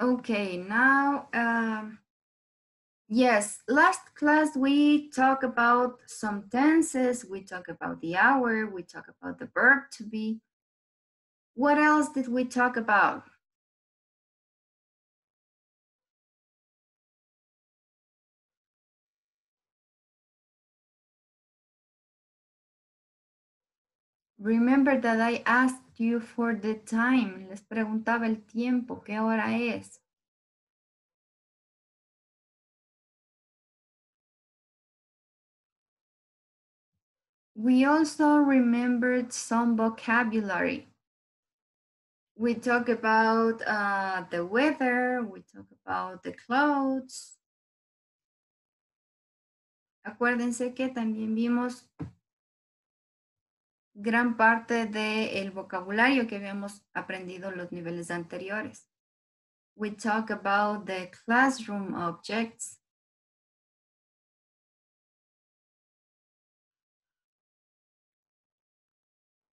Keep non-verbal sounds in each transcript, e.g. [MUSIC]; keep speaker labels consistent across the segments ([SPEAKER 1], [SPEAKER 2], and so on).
[SPEAKER 1] Okay, now, um, yes, last class we talk about some tenses, we talk about the hour, we talk about the verb to be. What else did we talk about? Remember that I asked you for the time. Les preguntaba el tiempo, ¿qué hora es? We also remembered some vocabulary. We talk about uh, the weather, we talk about the clothes. Acuérdense que también vimos gran parte del vocabulario que habíamos aprendido en los niveles anteriores. We talk about the classroom objects.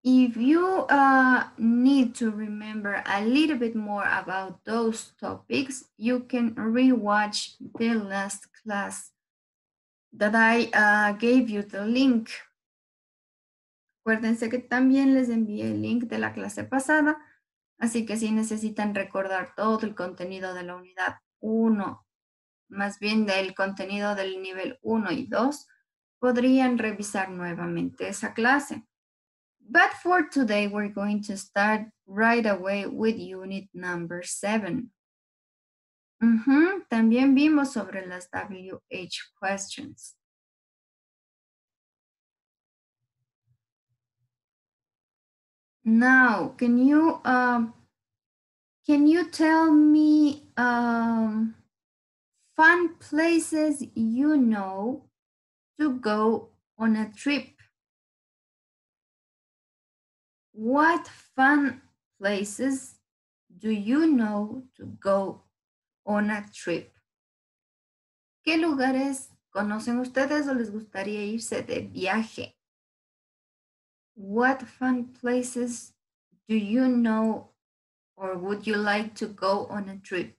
[SPEAKER 1] If you uh, need to remember a little bit more about those topics, you can rewatch the last class that I uh, gave you the link Acuérdense que también les envié el link de la clase pasada, así que si necesitan recordar todo el contenido de la unidad 1, más bien del contenido del nivel 1 y 2, podrían revisar nuevamente esa clase. But for today, we're going to start right away with unit number 7. También vimos sobre las WH questions. Now, can you um, can you tell me um, fun places you know to go on a trip? What fun places do you know to go on a trip? ¿Qué lugares conocen ustedes o les gustaría irse de viaje? What fun places do you know or would you like to go on a trip?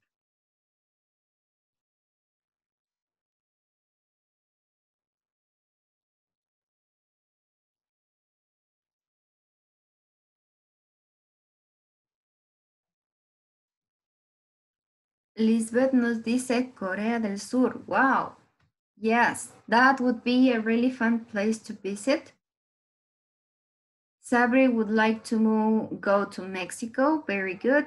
[SPEAKER 1] Lisbeth nos dice Corea del Sur. Wow. Yes, that would be a really fun place to visit. Sabri would like to move, go to Mexico. Very good.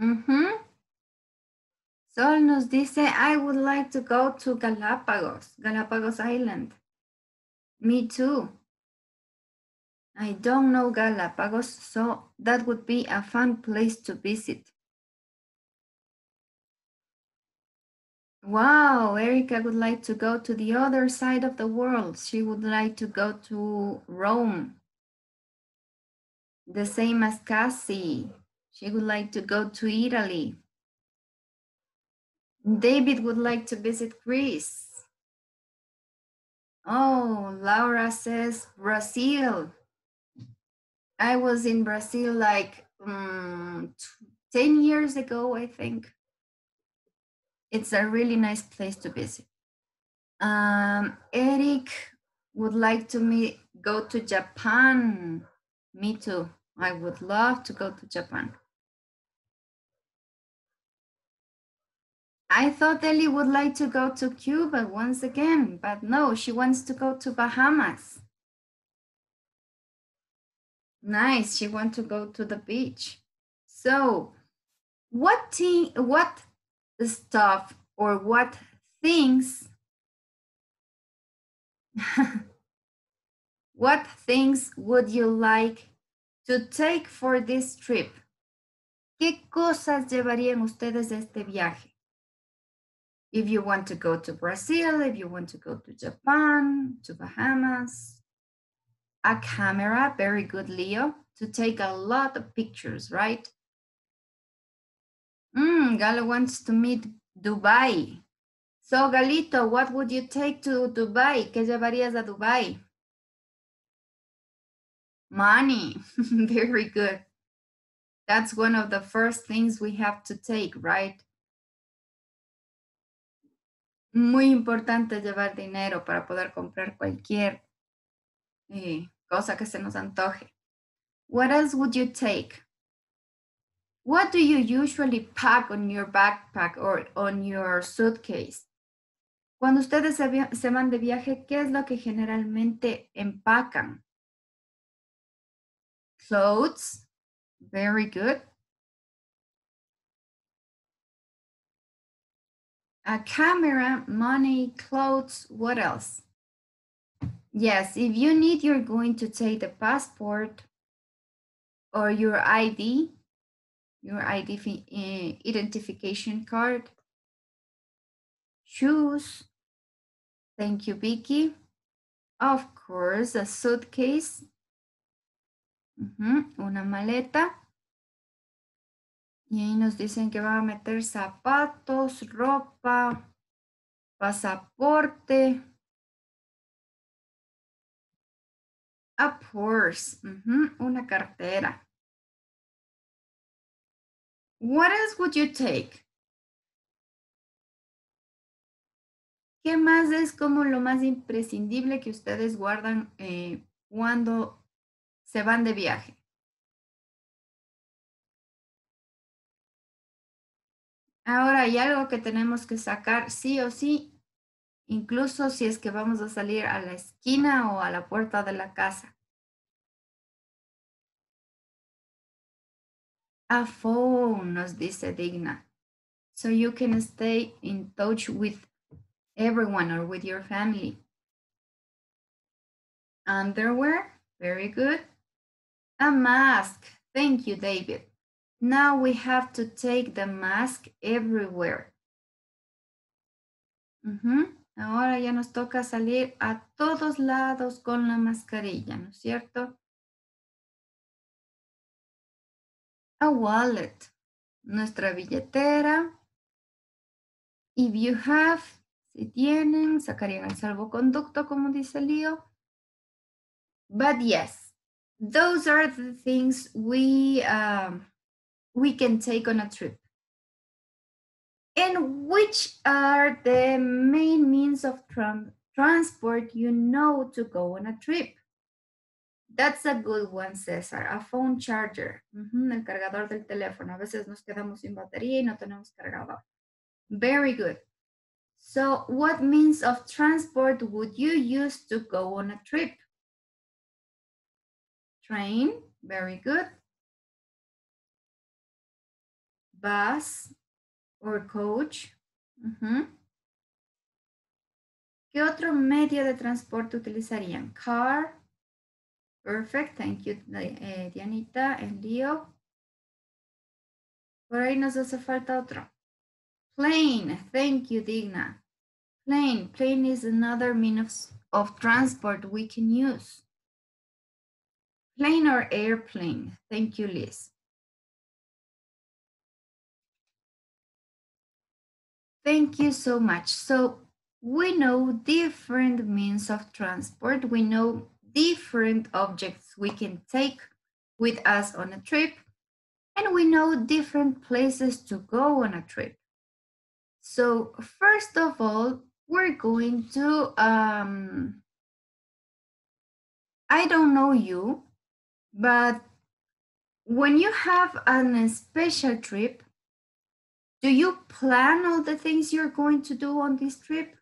[SPEAKER 1] Mm -hmm. Sol nos dice, I would like to go to Galapagos, Galapagos Island. Me too. I don't know Galapagos, so that would be a fun place to visit. Wow, Erica would like to go to the other side of the world. She would like to go to Rome. The same as Cassie. She would like to go to Italy. David would like to visit Greece. Oh, Laura says Brazil. I was in Brazil like um, 10 years ago, I think. It's a really nice place to visit. Um, Eric would like to meet, go to Japan. Me too. I would love to go to Japan. I thought Ellie would like to go to Cuba once again, but no, she wants to go to Bahamas. Nice, she wants to go to the beach. So what, thing, what stuff or what things [LAUGHS] what things would you like to take for this trip? ¿Qué cosas llevarían ustedes de este viaje? If you want to go to Brazil, if you want to go to Japan, to Bahamas, a camera, very good, Leo, to take a lot of pictures, right? Mm, Galo wants to meet Dubai. So, Galito, what would you take to Dubai? ¿Qué llevarías a Dubai? Money. [LAUGHS] Very good. That's one of the first things we have to take, right? Muy importante llevar dinero para poder comprar cualquier eh, cosa que se nos antoje. What else would you take? What do you usually pack on your backpack or on your suitcase? Cuando ustedes se, se van de viaje, ¿qué es lo que generalmente empacan? Clothes. Very good. A camera, money, clothes, what else? Yes, if you need, you're going to take the passport or your ID, your ID eh, identification card, shoes. Thank you, Vicky. Of course, a suitcase, una maleta. Y ahí nos dicen que va a meter zapatos, ropa, pasaporte. A purse, una cartera. What else would you take? ¿Qué más es como lo más imprescindible que ustedes guardan eh, cuando se van de viaje? Ahora hay algo que tenemos que sacar sí o sí, incluso si es que vamos a salir a la esquina o a la puerta de la casa. A phone, nos dice Digna. So you can stay in touch with everyone or with your family. Underwear, very good. A mask, thank you, David. Now we have to take the mask everywhere. Ahora ya nos toca salir a todos lados con la mascarilla, ¿no es cierto? A wallet, nuestra billetera. If you have, si tienen, sacarían el salvoconducto, como dice Leo. But yes, those are the things we um, we can take on a trip. And which are the main means of transport you know to go on a trip? That's a good one, César. A phone charger. el cargador del teléfono. A veces nos quedamos sin batería y no tenemos cargador. Very good. So what means of transport would you use to go on a trip? Train. Very good. bus or coach. ¿Qué otro medio de transporte utilizarían? Car. Perfect. Thank you, eh, Dianita and Leo. Por ahí nos hace falta otro. Plane. Thank you, Digna. Plane. Plane is another means of, of transport we can use. Plane or airplane. Thank you, Liz. Thank you so much. So we know different means of transport. We know different objects we can take with us on a trip. And we know different places to go on a trip. So first of all, we're going to, um, I don't know you, but when you have a special trip, do you plan all the things you're going to do on this trip?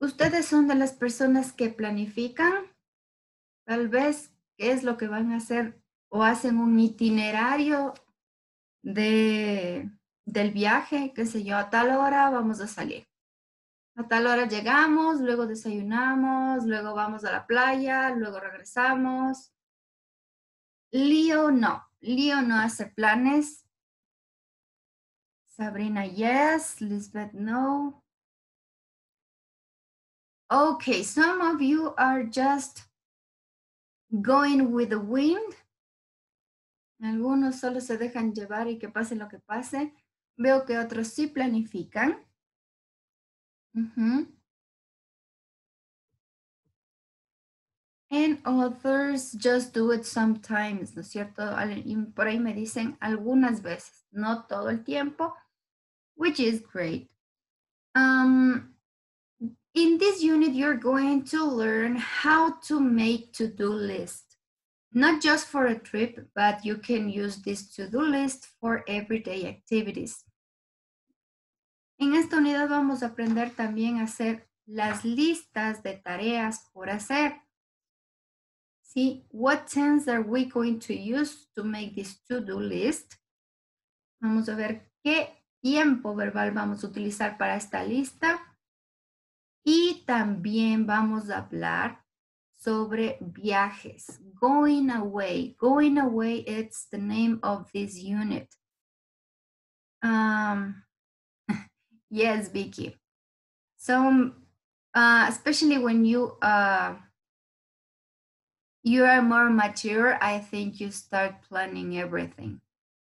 [SPEAKER 1] ¿Ustedes son de las personas que planifican? Tal vez qué es lo que van a hacer o hacen un itinerario de, del viaje, qué sé yo, a tal hora vamos a salir. A tal hora llegamos, luego desayunamos, luego vamos a la playa, luego regresamos. Lío no, Lío no hace planes, Sabrina, yes. Lisbeth, no. Okay, some of you are just going with the wind. Algunos solo se dejan llevar y que pase lo que pase. Veo que otros sí planifican. and others just do it sometimes, ¿no es cierto? Por ahí me dicen algunas veces, no todo el tiempo, which is great. Um, in this unit, you're going to learn how to make to-do list. Not just for a trip, but you can use this to-do list for everyday activities. En esta unidad vamos a aprender también a hacer las listas de tareas por hacer. ¿Sí? What tense are we going to use to make this to-do list? Vamos a ver qué tiempo verbal vamos a utilizar para esta lista. Y también vamos a hablar sobre viajes. Going away. Going away, it's the name of this unit. Um, [LAUGHS] yes, Vicky. So, uh, especially when you uh, you are more mature, I think you start planning everything.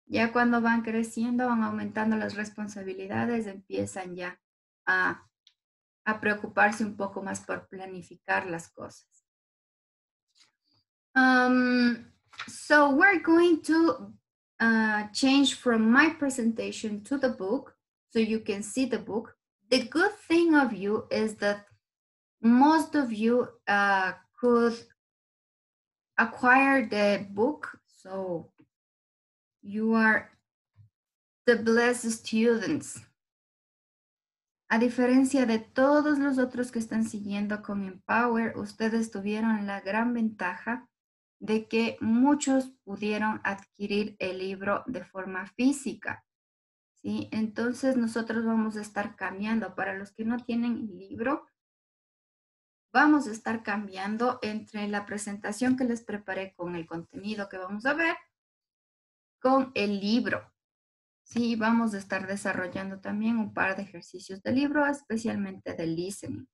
[SPEAKER 1] Ya cuando van creciendo, van aumentando las responsabilidades, empiezan ya a, a preocuparse un poco más por planificar las cosas. Um, so we're going to uh, change from my presentation to the book so you can see the book. The good thing of you is that most of you uh, could acquire the book. So you are the blessed students. A diferencia de todos los otros que están siguiendo con Empower, ustedes tuvieron la gran ventaja de que muchos pudieron adquirir el libro de forma física. ¿sí? Entonces nosotros vamos a estar cambiando. Para los que no tienen el libro, vamos a estar cambiando entre la presentación que les preparé con el contenido que vamos a ver con el libro. Sí, vamos a estar desarrollando también un par de ejercicios de libro, especialmente de listening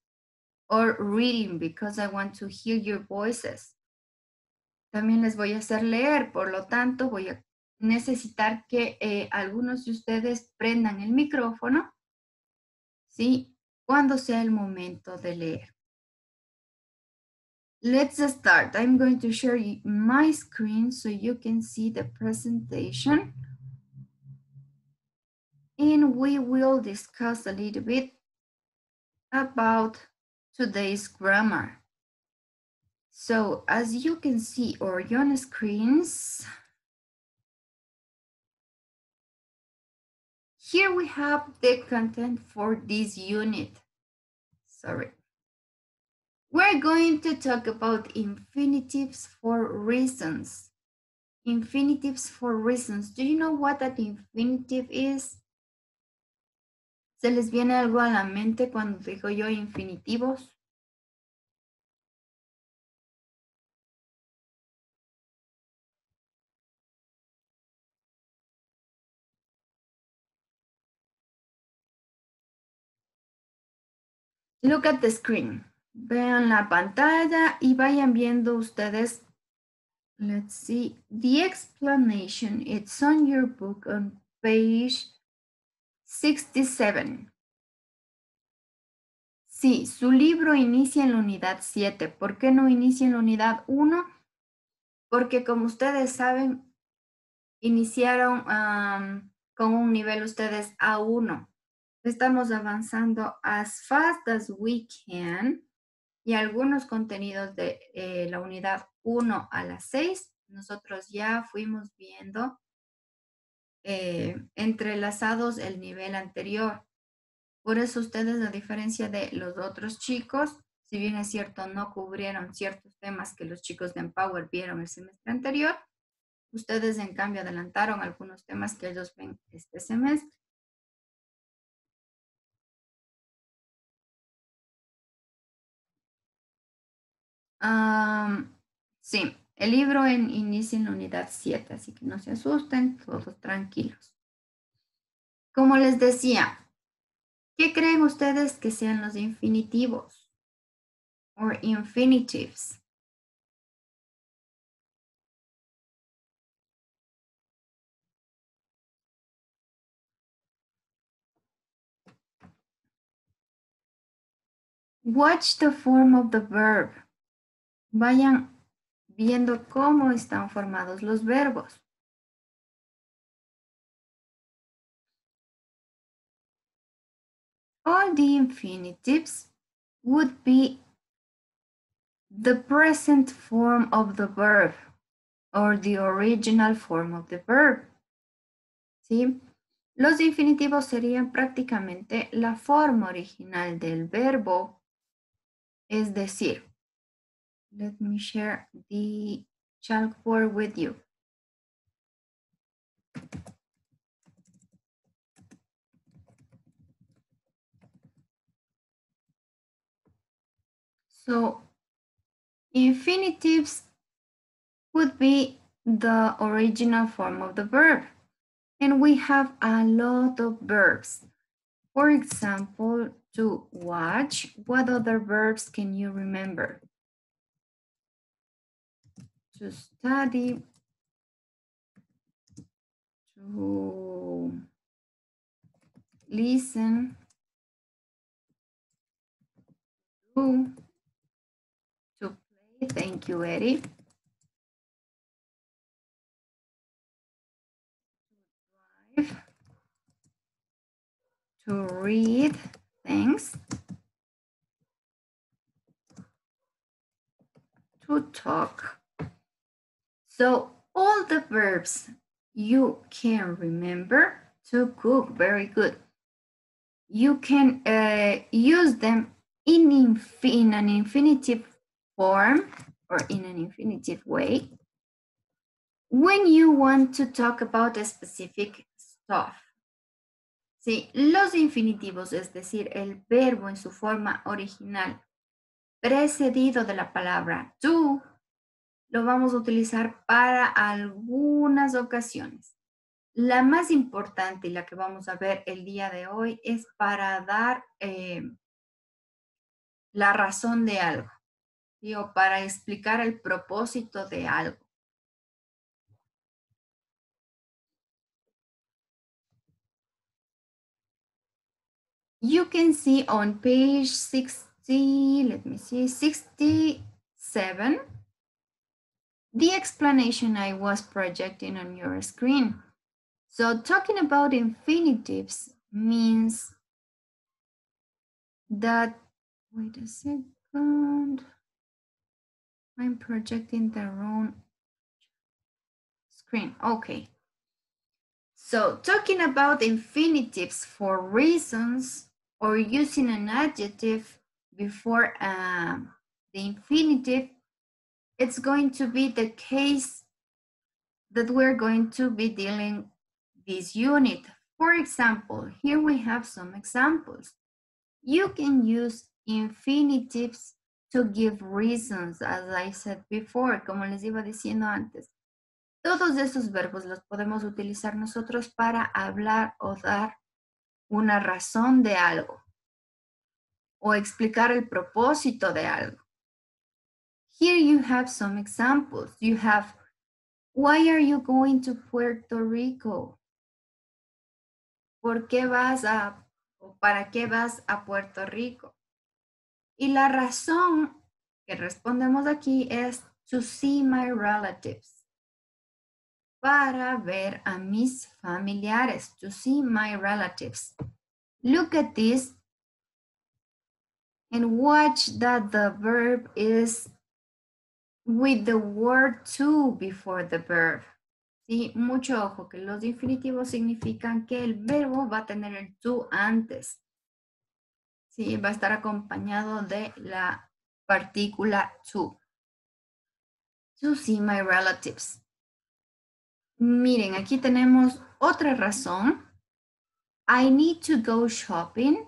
[SPEAKER 1] or reading because I want to hear your voices. También les voy a hacer leer, por lo tanto voy a necesitar que eh, algunos de ustedes prendan el micrófono, ¿sí? Cuando sea el momento de leer. Let's start. I'm going to share my screen so you can see the presentation. And we will discuss a little bit about today's grammar. So as you can see or on screens, here we have the content for this unit. Sorry. We're going to talk about infinitives for reasons. Infinitives for reasons. Do you know what an infinitive is? ¿Se les viene algo a la mente cuando digo yo infinitivos? Look at the screen. Vean la pantalla y vayan viendo ustedes. Let's see. The explanation, it's on your book on page 67. Sí, su libro inicia en la unidad 7. ¿Por qué no inicia en la unidad 1? Porque como ustedes saben, iniciaron con un nivel ustedes A1. Estamos avanzando as fast as we can y algunos contenidos de eh, la unidad 1 a la 6, nosotros ya fuimos viendo eh, entrelazados el nivel anterior. Por eso ustedes, a diferencia de los otros chicos, si bien es cierto, no cubrieron ciertos temas que los chicos de Empower vieron el semestre anterior, ustedes en cambio adelantaron algunos temas que ellos ven este semestre. sí, el libro en, inicia en la unidad 7, así que no se asusten, todos tranquilos. Como les decía, ¿qué creen ustedes que sean los infinitivos? O infinitives. Watch the form of the verb. vayan viendo cómo están formados los verbos. All the infinitives would be the present form of the verb or the original form of the verb. ¿Sí? Los infinitivos serían prácticamente la forma original del verbo, es decir, let me share the chalkboard with you. So infinitives would be the original form of the verb. And we have a lot of verbs. For example, to watch, what other verbs can you remember? To study, to listen, to, to play, thank you, Eddie. to read. Things, to talk. So all the verbs you can remember to cook, very good. You can uh, use them in, inf in an infinitive form or in an infinitive way when you want to talk about a specific stuff. Sí, los infinitivos, es decir, el verbo en su forma original precedido de la palabra to, lo vamos a utilizar para algunas ocasiones. La más importante y la que vamos a ver el día de hoy es para dar eh, la razón de algo, o para explicar el propósito de algo. you can see on page 60, let me see, 67, the explanation I was projecting on your screen. So talking about infinitives means that, wait a second, I'm projecting the wrong screen, okay. So talking about infinitives for reasons or using an adjective before um, the infinitive, it's going to be the case that we're going to be dealing this unit. For example, here we have some examples. You can use infinitives to give reasons, as I said before, como les iba diciendo antes. Todos esos verbos los podemos utilizar nosotros para hablar o dar una razón de algo o explicar el propósito de algo. Here you have some examples. You have, why are you going to Puerto Rico? ¿Por qué vas a, o para qué vas a Puerto Rico? Y la razón que respondemos aquí es to see my relatives para ver a mis familiares, to see my relatives. Look at this and watch that the verb is with the word to before the verb. Sí, mucho ojo que los infinitivos significan que el verbo va a tener el to antes. Sí, va a estar acompañado de la partícula to. To see my relatives. Miren, aquí tenemos otra razón. I need to go shopping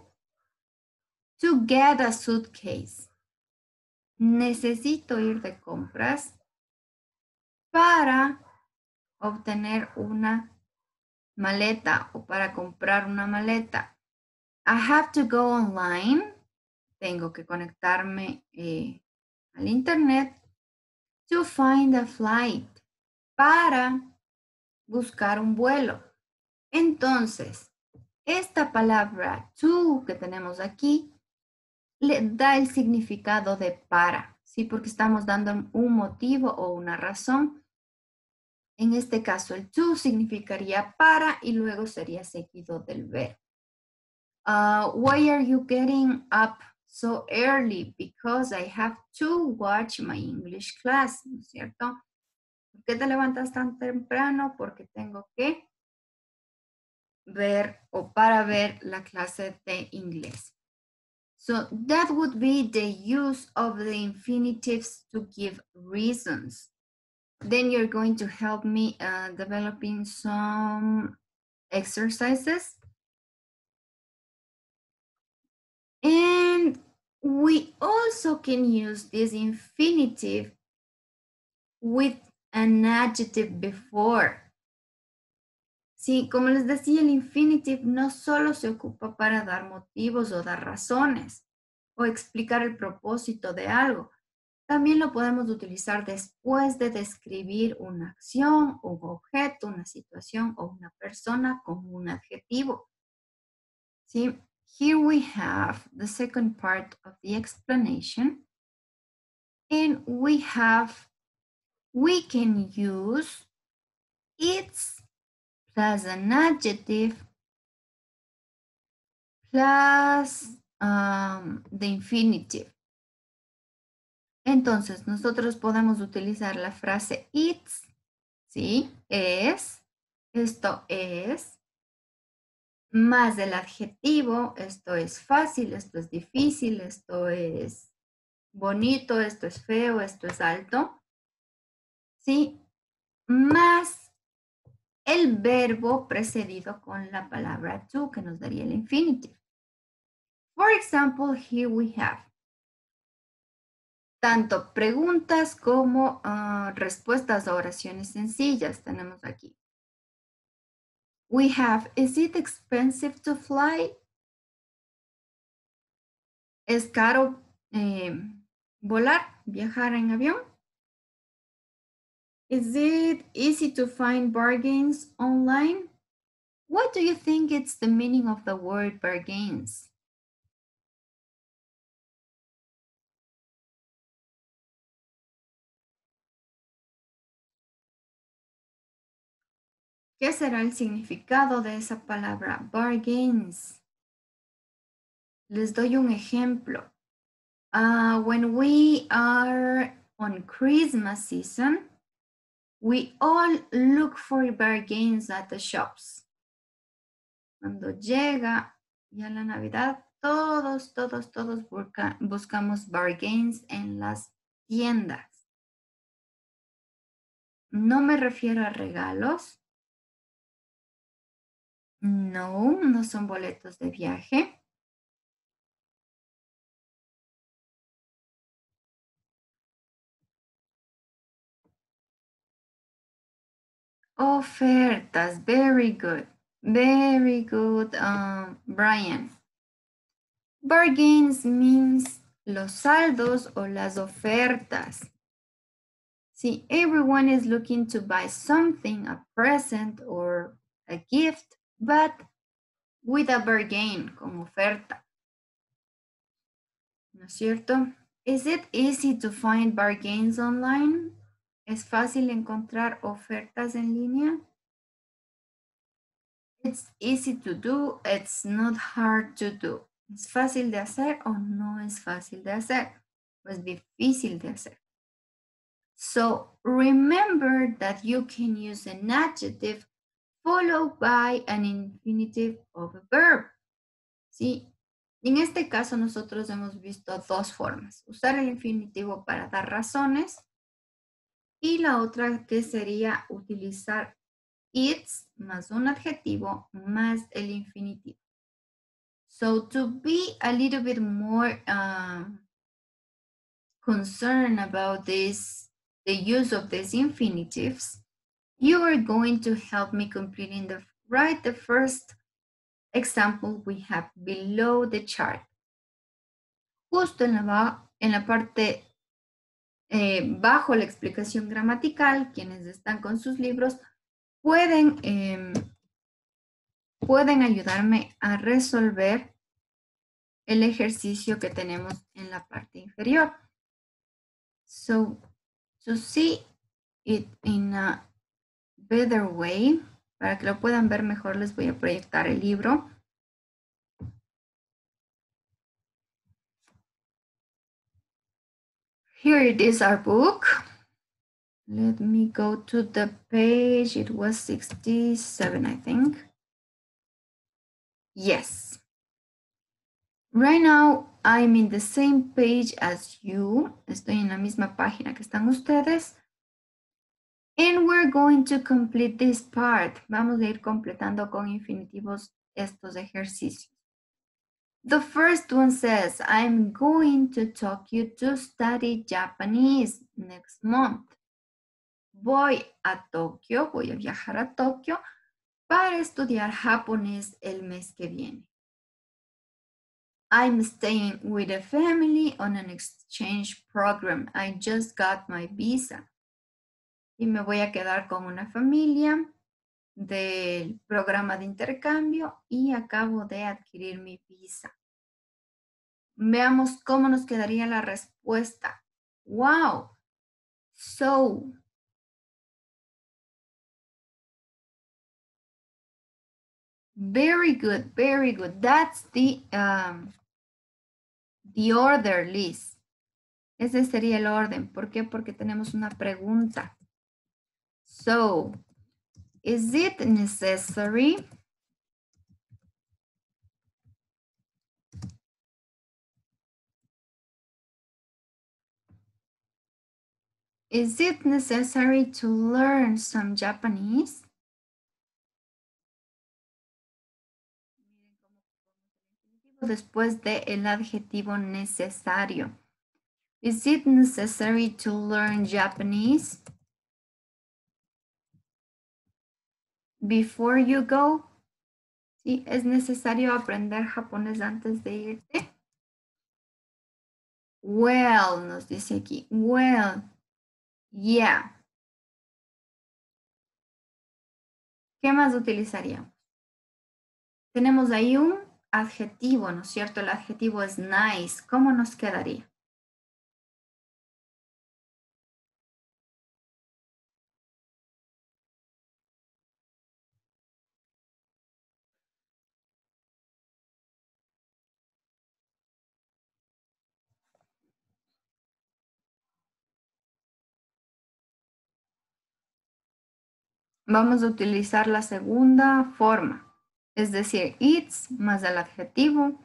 [SPEAKER 1] to get a suitcase. Necesito ir de compras para obtener una maleta o para comprar una maleta. I have to go online. Tengo que conectarme eh, al internet to find a flight para buscar un vuelo. Entonces, esta palabra to que tenemos aquí le da el significado de para. ¿sí? Porque estamos dando un motivo o una razón. En este caso, el to significaría para y luego sería seguido del verbo. Uh, why are you getting up so early? Because I have to watch my English class, ¿no es cierto? ¿Por qué te levantas tan temprano? Porque tengo que ver o para ver la clase de inglés. So that would be the use of the infinitives to give reasons. Then you're going to help me uh, developing some exercises. And we also can use this infinitive with an adjective before. Sí, como les decía, el infinitive no solo se ocupa para dar motivos o dar razones o explicar el propósito de algo. También lo podemos utilizar después de describir una acción, un objeto, una situación o una persona con un adjetivo. Sí, here we have the second part of the explanation. And we have, we can use its plus an adjective plus the infinitive. Entonces, nosotros podemos utilizar la frase it's, ¿sí? Es, esto es, más el adjetivo, esto es fácil, esto es difícil, esto es bonito, esto es feo, esto es alto, ¿sí? Más el verbo precedido con la palabra to, que nos daría el infinitive. For example, here we have tanto preguntas como uh, respuestas a oraciones sencillas tenemos aquí. We have, is it expensive to fly? ¿Es caro eh, volar, viajar en avión? Is it easy to find bargains online? What do you think it's the meaning of the word bargains? ¿Qué será el significado de esa palabra bargains? Les doy un ejemplo. Uh, when we are on Christmas season, We all look for bargains at the shops. Cuando llega ya la Navidad, todos, todos, todos buscamos bargains en las tiendas. No me refiero a regalos. No, no son boletos de viaje. Ofertas, very good. Very good, um, Brian. Bargains means los saldos o las ofertas. See, everyone is looking to buy something, a present or a gift, but with a bargain, con oferta. ¿No es cierto? Is it easy to find bargains online? ¿Es fácil encontrar ofertas en línea? It's easy to do, it's not hard to do. ¿Es fácil de hacer o no es fácil de hacer? Es difícil de hacer. So remember that you can use an adjective followed by an infinitive of a verb. ¿Sí? En este caso nosotros hemos visto dos formas. Usar el infinitivo para dar razones y la otra que sería utilizar it's más un adjetivo más el infinitivo. So to be a little bit more um, concerned about this, the use of these infinitives, you are going to help me completing the right the first example we have below the chart. Justo en la, en la parte eh, bajo la explicación gramatical, quienes están con sus libros, pueden, em, pueden ayudarme a resolver el ejercicio que tenemos en la parte inferior. So to see it in a better way, para que lo puedan ver mejor, les voy a proyectar el libro. Here it is our book. Let me go to the page. It was 67, I think. Yes. Right now, I'm in the same page as you. Estoy en la misma página que están ustedes. And we're going to complete this part. Vamos a ir completando con infinitivos estos ejercicios. The first one says, I'm going to Tokyo to study Japanese next month. Voy a Tokio, voy a viajar a Tokio para estudiar japonés el mes que viene. I'm staying with a family on an exchange program. I just got my visa. Y me voy a quedar con una familia del programa de intercambio y acabo de adquirir mi visa. Veamos cómo nos quedaría la respuesta. Wow. So. Very good, very good. That's the, um, the order list. Ese sería el orden. ¿Por qué? Porque tenemos una pregunta. So, is it necessary? Is it necessary to learn some Japanese? Después de el adjetivo necesario. Is it necessary to learn Japanese? Before you go. Sí, es necesario aprender japonés antes de irte. Well, nos dice aquí. Well, yeah. ¿Qué más utilizaríamos? Tenemos ahí un adjetivo, ¿no es cierto? El adjetivo es nice. ¿Cómo nos quedaría? Vamos a utilizar la segunda forma, es decir, it's más el adjetivo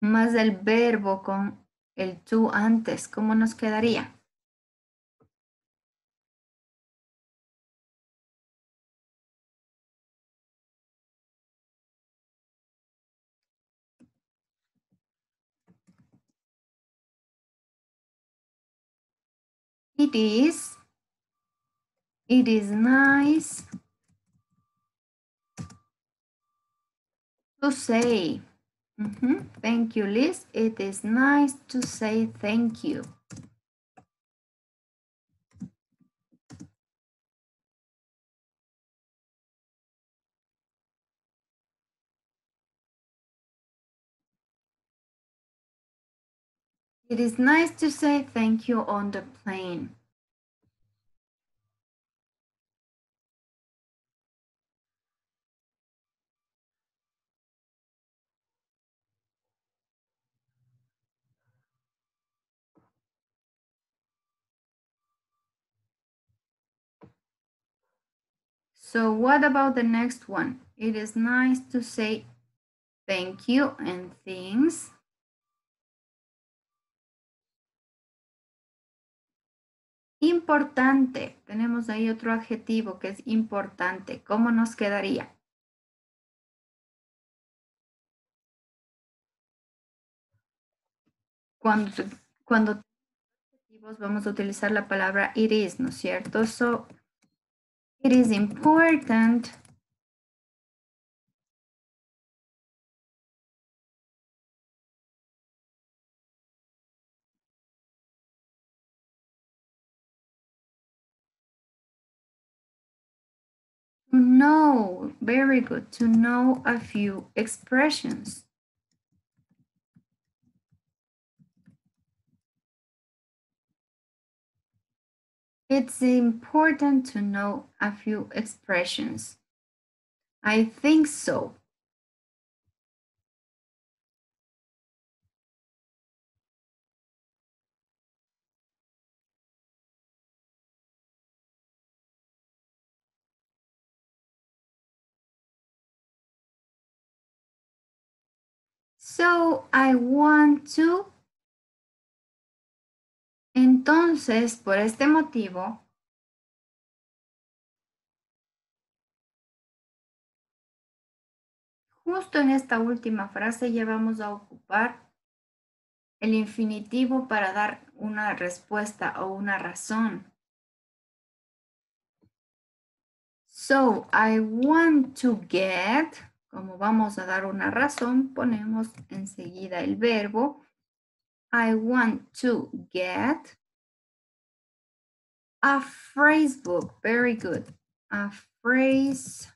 [SPEAKER 1] más el verbo con el to antes. ¿Cómo nos quedaría? It is It is nice to say. Mm -hmm. Thank you, Liz. It is nice to say thank you. It is nice to say thank you on the plane. So what about the next one? It is nice to say thank you and things. Importante. Tenemos ahí otro adjetivo que es importante. ¿Cómo nos quedaría? Cuando, cuando vamos a utilizar la palabra it is, ¿no es cierto? So, it is important to know, very good, to know a few expressions. It's important to know a few expressions. I think so. So I want to. Entonces, por este motivo, justo en esta última frase ya vamos a ocupar el infinitivo para dar una respuesta o una razón. So, I want to get, como vamos a dar una razón, ponemos enseguida el verbo. I want to get a phrase book. Very good. A phrase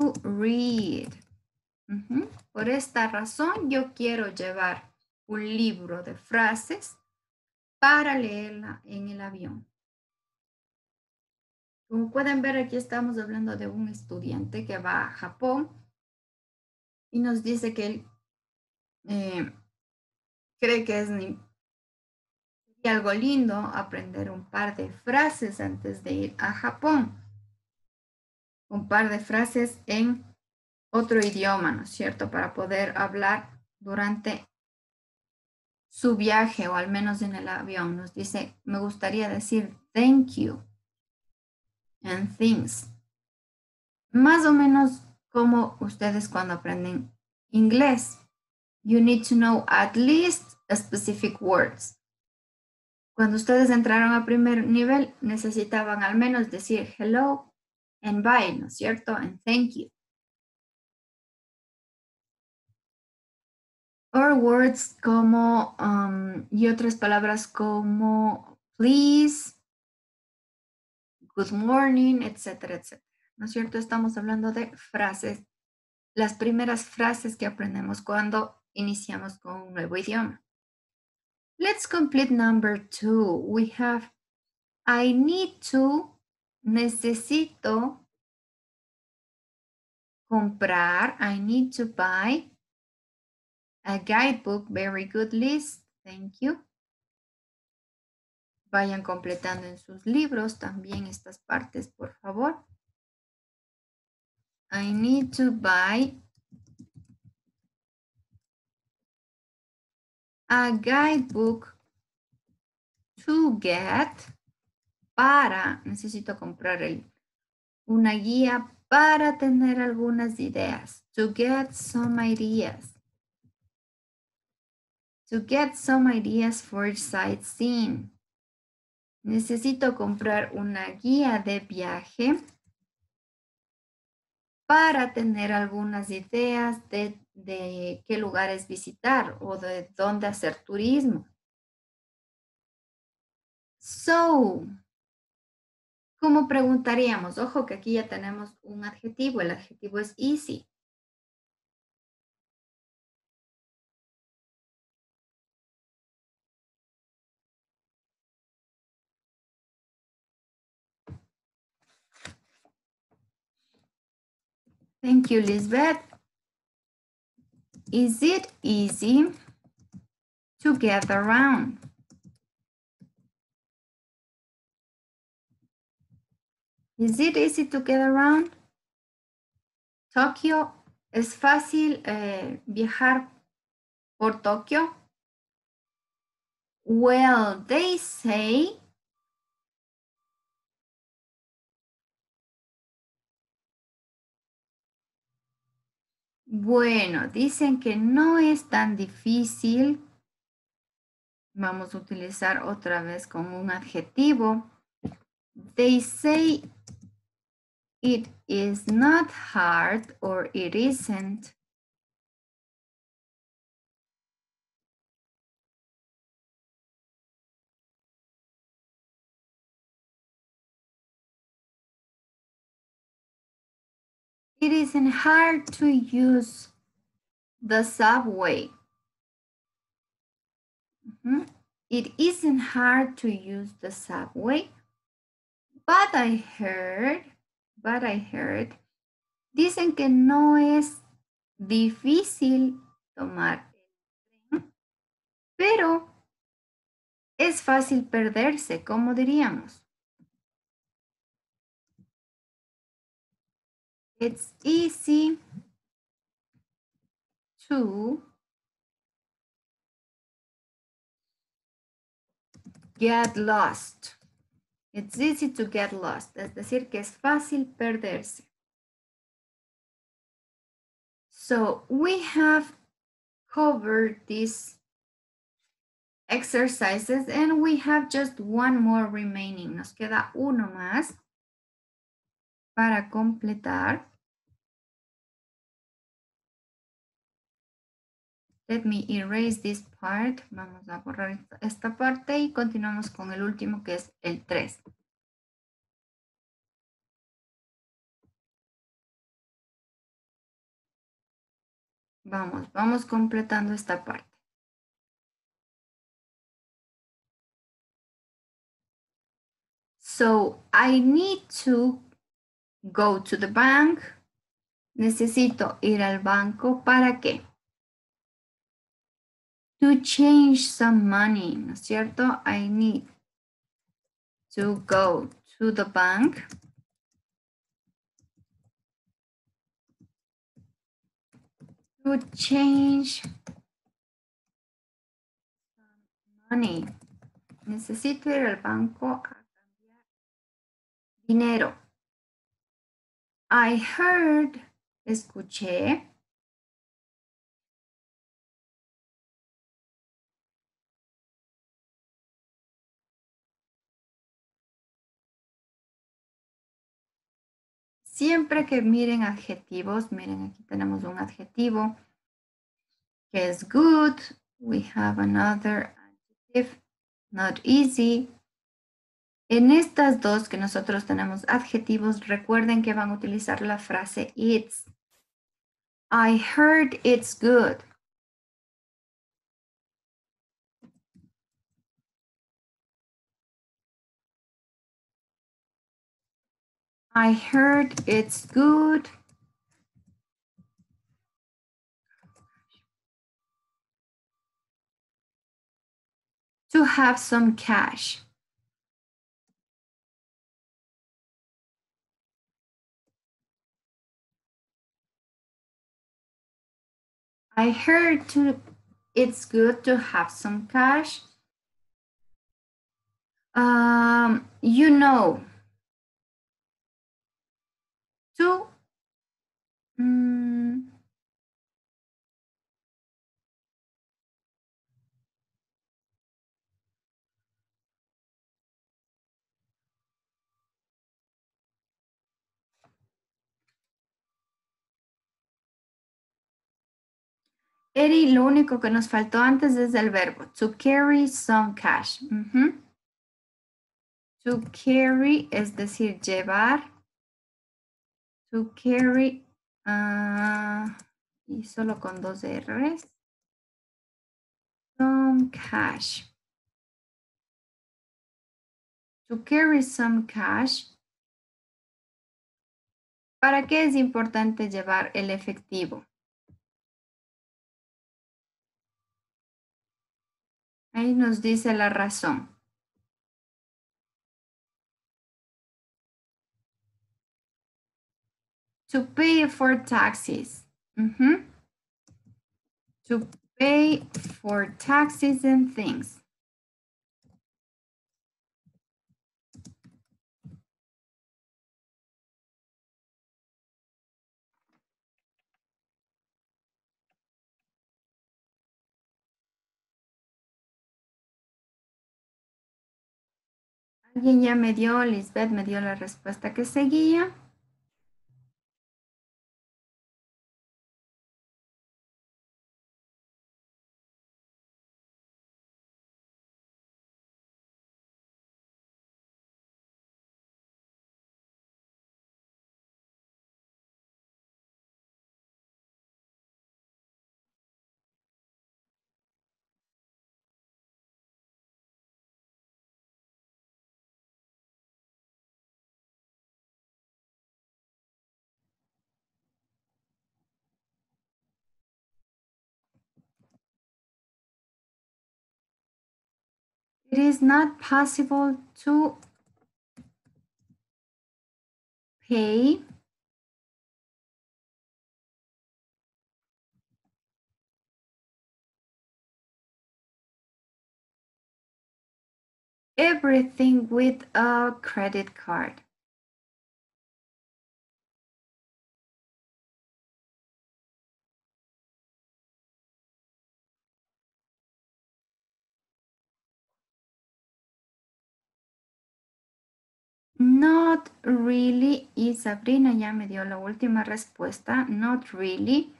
[SPEAKER 1] to read. Por esta razón, yo quiero llevar un libro de frases para leerla en el avión. Como pueden ver, aquí estamos hablando de un estudiante que va a Japón y nos dice que él eh, cree que es algo lindo aprender un par de frases antes de ir a Japón. Un par de frases en otro idioma, ¿no es cierto? Para poder hablar durante su viaje o al menos en el avión. Nos dice, me gustaría decir thank you and things. Más o menos como ustedes cuando aprenden inglés. You need to know at least specific words. Cuando ustedes entraron a primer nivel, necesitaban al menos decir hello and bye, ¿no es cierto? And thank you. Or words como, um, y otras palabras como please, good morning, etcétera, etcétera. ¿No es cierto? Estamos hablando de frases, las primeras frases que aprendemos cuando iniciamos con un nuevo idioma. Let's complete number two. We have I need to, necesito comprar, I need to buy a guidebook, very good list, thank you. Vayan completando en sus libros también estas partes, por favor. I need to buy a guidebook to get para, necesito comprar el, una guía para tener algunas ideas. To get some ideas. To get some ideas for sightseeing. Necesito comprar una guía de viaje para tener algunas ideas de, de qué lugares visitar o de dónde hacer turismo. So, ¿cómo preguntaríamos? Ojo que aquí ya tenemos un adjetivo, el adjetivo es easy. Thank you, Lisbeth. Is it easy to get around? Is it easy to get around? Tokio, ¿es fácil eh, viajar por Tokio? Well, they say Bueno, dicen que no es tan difícil. Vamos a utilizar otra vez con un adjetivo. They say it is not hard or it isn't. It isn't hard to use the subway. Mhm. It isn't hard to use the subway, but I heard, but I heard, dicen que no es difícil tomar el tren, pero es fácil perderse, como diríamos. It's easy to get lost. It's easy to get lost. Es decir, que es fácil perderse. So we have covered these exercises and we have just one more remaining. Nos queda uno más para completar. Let me erase this part. Vamos a borrar esta parte y continuamos con el último que es el 3. Vamos, vamos completando esta parte. So I need to go to the bank. Necesito ir al banco. ¿Para qué? To change some money, ¿no es cierto? I need to go to the bank. To change money. Necesito ir al banco a cambiar dinero. I heard, escuché. Siempre que miren adjetivos, miren aquí tenemos un adjetivo que es good. We have another adjective, not easy. En estas dos que nosotros tenemos adjetivos, recuerden que van a utilizar la frase it's. I heard it's good. I heard it's good. To have some cash. I heard to, it's good to have some cash. Um, you know, to mm, Eri, lo único que nos faltó antes es el verbo, to carry some cash. Ujú. To carry es decir, llevar. To carry, ah, y solo con dos R's. Some cash. To carry some cash. ¿Para qué es importante llevar el efectivo? Ahí nos dice la razón. To pay for taxes. Ujú. To pay for taxes and things. Alguien ya me dio, Lisbeth me dio la respuesta que seguía. It is not possible to pay everything with a credit card. Not really. Y Sabrina ya me dio la última respuesta. Not really.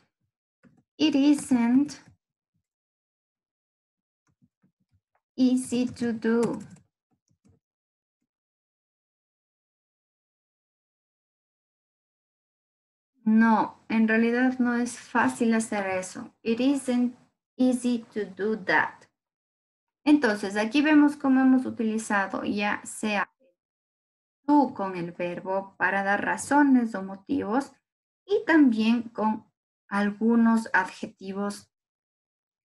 [SPEAKER 1] It isn't easy to do. No, en realidad no es fácil hacer eso. It isn't easy to do that. Entonces, aquí vemos cómo hemos utilizado ya sea tú con el verbo para dar razones o motivos y también con algunos adjetivos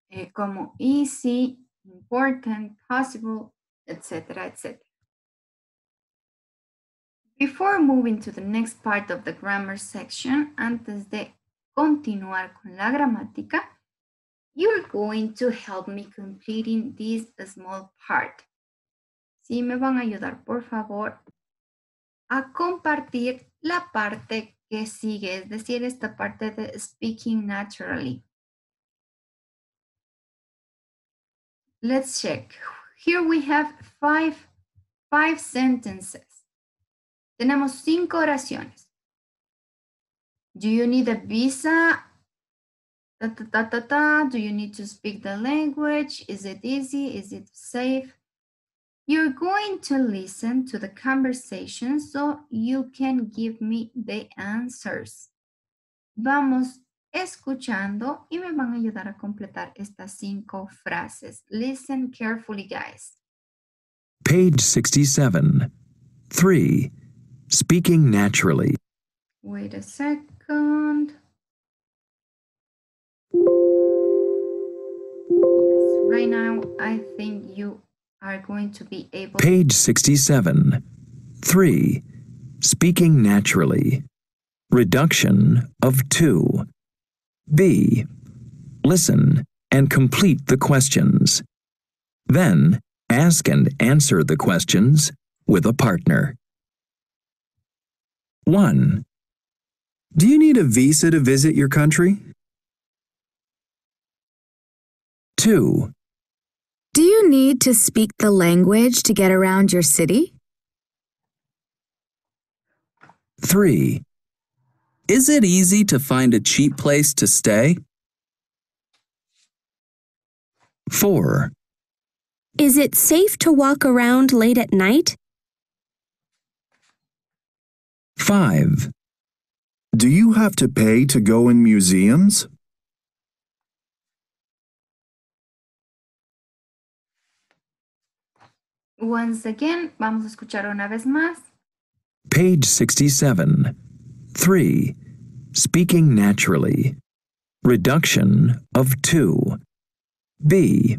[SPEAKER 1] eh, como easy, important, possible, etcétera, etcétera. Before moving to the next part of the grammar section, antes de continuar con la gramática, you're going to help me completing this small part. Si me van a ayudar, por favor, a compartir la parte que sigue, es decir, esta parte de speaking naturally. Let's check. Here we have five, five sentences. Tenemos cinco oraciones. Do you need a visa? Ta, ta, ta. Do you need to speak the language? Is it easy? Is it safe? You're going to listen to the conversation so you can give me the answers. Vamos escuchando y me van a ayudar a completar estas cinco frases. Listen carefully, guys.
[SPEAKER 2] Page 67. 3. Speaking naturally.
[SPEAKER 1] Wait a second. Yes, right now, I think you are going to be able
[SPEAKER 2] Page 67. 3. Speaking naturally. Reduction of 2. B. Listen and complete the questions. Then, ask and answer the questions with a partner. 1.
[SPEAKER 3] Do you need a visa to visit your country?
[SPEAKER 2] 2.
[SPEAKER 4] Do you need to speak the language to get around your city?
[SPEAKER 2] 3.
[SPEAKER 3] Is it easy to find a cheap place to stay?
[SPEAKER 2] 4.
[SPEAKER 4] Is it safe to walk around late at night?
[SPEAKER 2] 5.
[SPEAKER 3] Do you have to pay to go in museums?
[SPEAKER 1] Once again, vamos a escuchar una vez más.
[SPEAKER 2] Page 67. 3. Speaking naturally. Reduction of 2. B.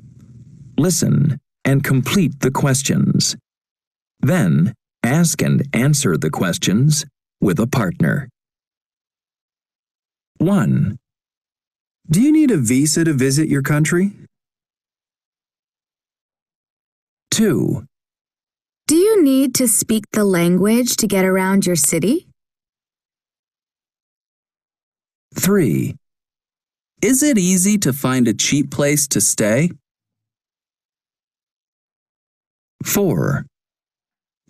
[SPEAKER 2] Listen and complete the questions. Then, ask and answer the questions with a partner. 1.
[SPEAKER 3] Do you need a visa to visit your country?
[SPEAKER 2] 2.
[SPEAKER 4] Do you need to speak the language to get around your city?
[SPEAKER 2] 3.
[SPEAKER 3] Is it easy to find a cheap place to stay?
[SPEAKER 2] 4.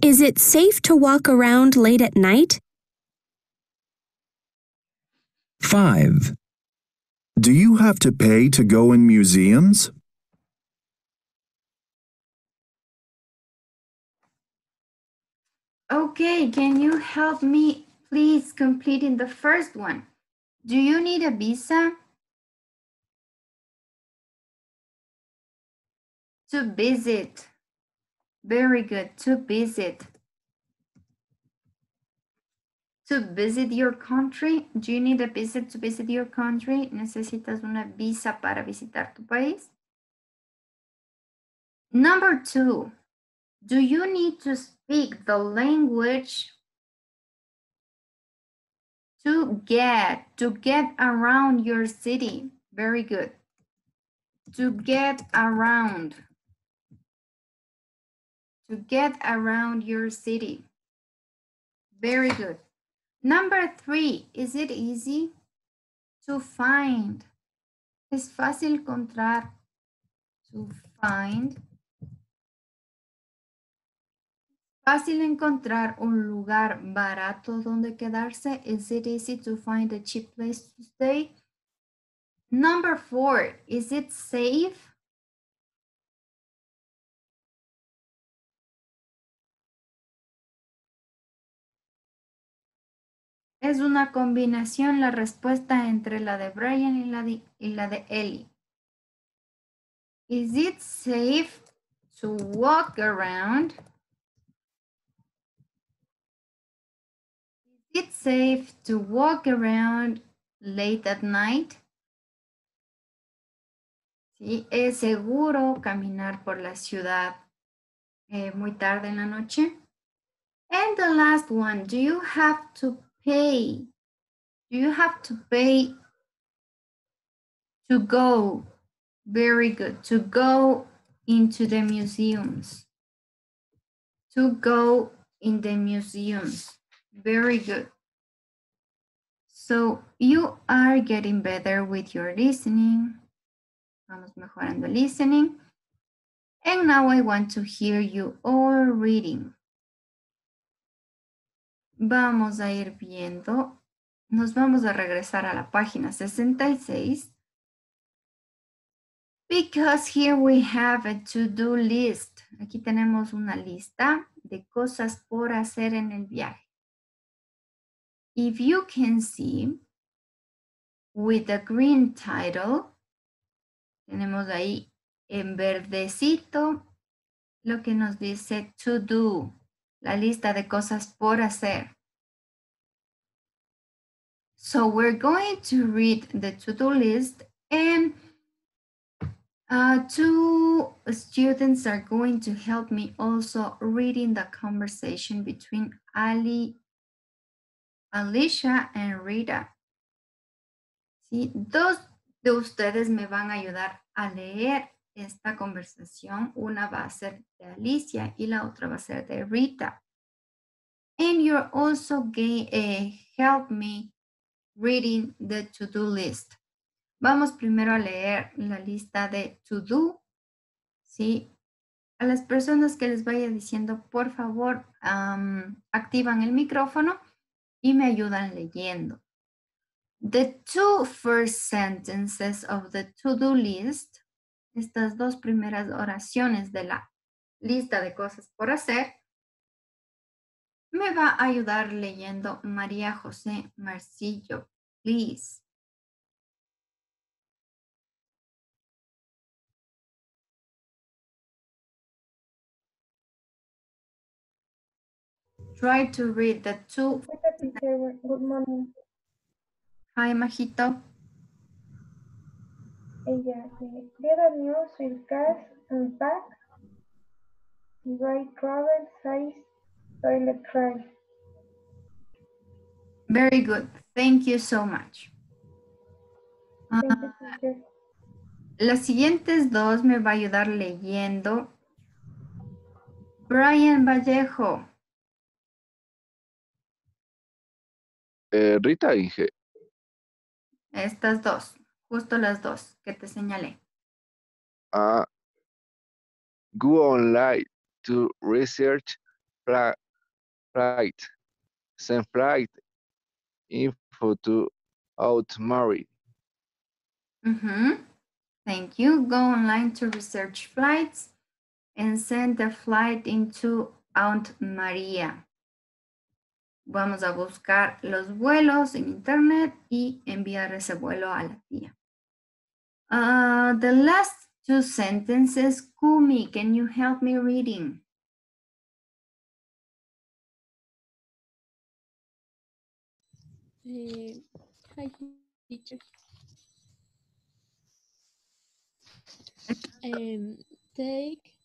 [SPEAKER 4] Is it safe to walk around late at night?
[SPEAKER 2] 5.
[SPEAKER 3] Do you have to pay to go in museums?
[SPEAKER 1] Okay, can you help me please completing the first one? Do you need a visa? To visit. Very good, to visit. To visit your country. Do you need a visit to visit your country? ¿Necesitas una visa para visitar tu país? Number two, do you need to speak the language to get, to get around your city? Very good. To get around. To get around your city. Very good. Number three, is it easy to find? Es fácil encontrar. To find. Fácil encontrar un lugar barato donde quedarse. Is it easy to find a cheap place to stay? Number four, is it safe? Es una combinación la respuesta entre la de Brian y la de, y Ellie. Is it safe to walk around? It safe to walk around late at night? Sí, es seguro caminar por la ciudad eh, muy tarde en la noche. And the last one, do you have to pay? Do you have to pay to go? Very good. To go into the museums. To go in the museums. Very good. So you are getting better with your listening. Vamos mejorando listening. And now I want to hear you all reading. Vamos a ir viendo. Nos vamos a regresar a la página 66. Because here we have a to-do list. Aquí tenemos una lista de cosas por hacer en el viaje. If you can see, with the green title, tenemos ahí en verdecito lo que nos dice to do, la lista de cosas por hacer. So we're going to read the to-do list and uh, two students are going to help me also reading the conversation between Ali, Alicia and Rita. Sí, dos de ustedes me van a ayudar a leer esta conversación. Una va a ser de Alicia y la otra va a ser de Rita. And you're also going uh, help me reading the to-do list. Vamos primero a leer la lista de to-do. ¿sí? A las personas que les vaya diciendo, por favor, activan el micrófono y me ayudan leyendo. The two first sentences of the to-do list, estas dos primeras oraciones de la lista de cosas por hacer, me va a ayudar leyendo María José Marcillo, please. Try to read the two.
[SPEAKER 5] Good morning.
[SPEAKER 1] Hi, Majito.
[SPEAKER 5] Ella, eh, get a new suitcase and pack. Buy travel size toilet tray.
[SPEAKER 1] Very good. Thank you so much.
[SPEAKER 5] You, teacher.
[SPEAKER 1] las siguientes dos me va a ayudar leyendo. Brian Vallejo.
[SPEAKER 6] Eh, Rita Inge,
[SPEAKER 1] Estas dos, justo las dos que te señalé.
[SPEAKER 6] uh, go online to research flight, send flight info to out Mary.
[SPEAKER 1] Mhm. Thank you. Go online to research flights and send a flight into Aunt Maria. Vamos a buscar los vuelos en internet y enviar ese vuelo a la tía. Uh, the last two sentences, Kumi, can you help me reading?
[SPEAKER 7] Eh, hi, teacher. Um, take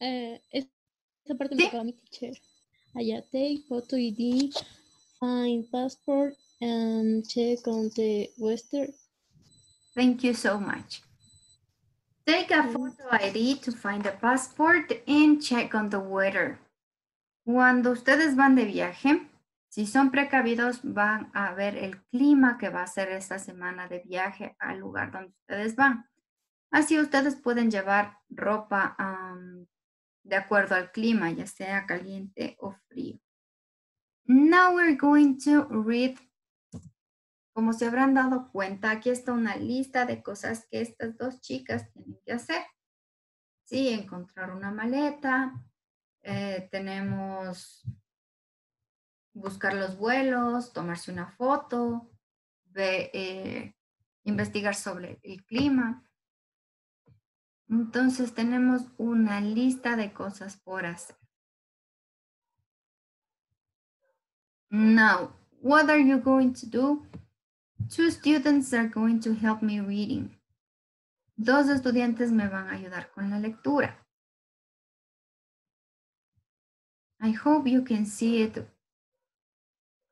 [SPEAKER 7] Eh, esa parte
[SPEAKER 1] Sí.
[SPEAKER 7] me a mi teacher. Allá take photo ID, find passport, and check on the western.
[SPEAKER 1] Thank you so much. Take a photo ID to find the passport and check on the weather. Cuando ustedes van de viaje, si son precavidos, van a ver el clima que va a ser esta semana de viaje al lugar donde ustedes van. Así ustedes pueden llevar ropa am, de acuerdo al clima, ya sea caliente o frío. Now we're going to read como se habrán dado cuenta, aquí está una lista de cosas que estas dos chicas tienen que hacer. Sí, encontrar una maleta, eh, tenemos buscar los vuelos, tomarse una foto, eh, investigar sobre el clima. Entonces tenemos una lista de cosas por hacer. Now, what are you going to do? Two students are going to help me reading. Dos estudiantes me van a ayudar con la lectura. I hope you can see it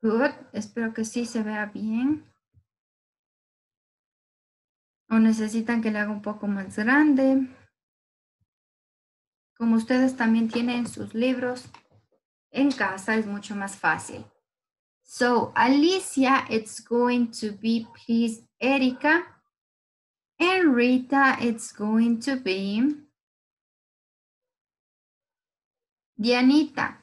[SPEAKER 1] good. Espero que sí se vea bien. Necesitan que le haga un poco más grande. Como ustedes también tienen sus libros en casa, es mucho más fácil. So, Alicia, it's going to be please Erika. And Rita, it's going to be Dianita.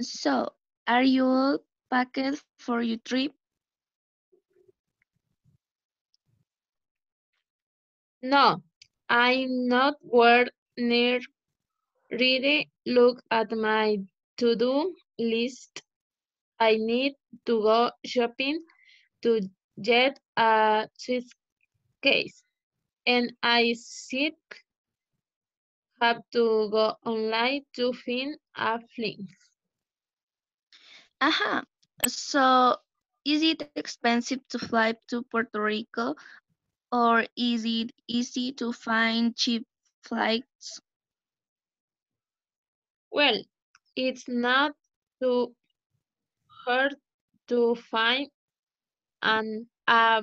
[SPEAKER 8] So, are you packed for your trip?
[SPEAKER 9] No, I'm not where near ready. Look at my to-do list. I need to go shopping to get a suitcase. And I sick have to go online to find a link.
[SPEAKER 8] Aha. So, is it expensive to fly to Puerto Rico or is it easy to find cheap flights?
[SPEAKER 9] Well, it's not too hard to find an a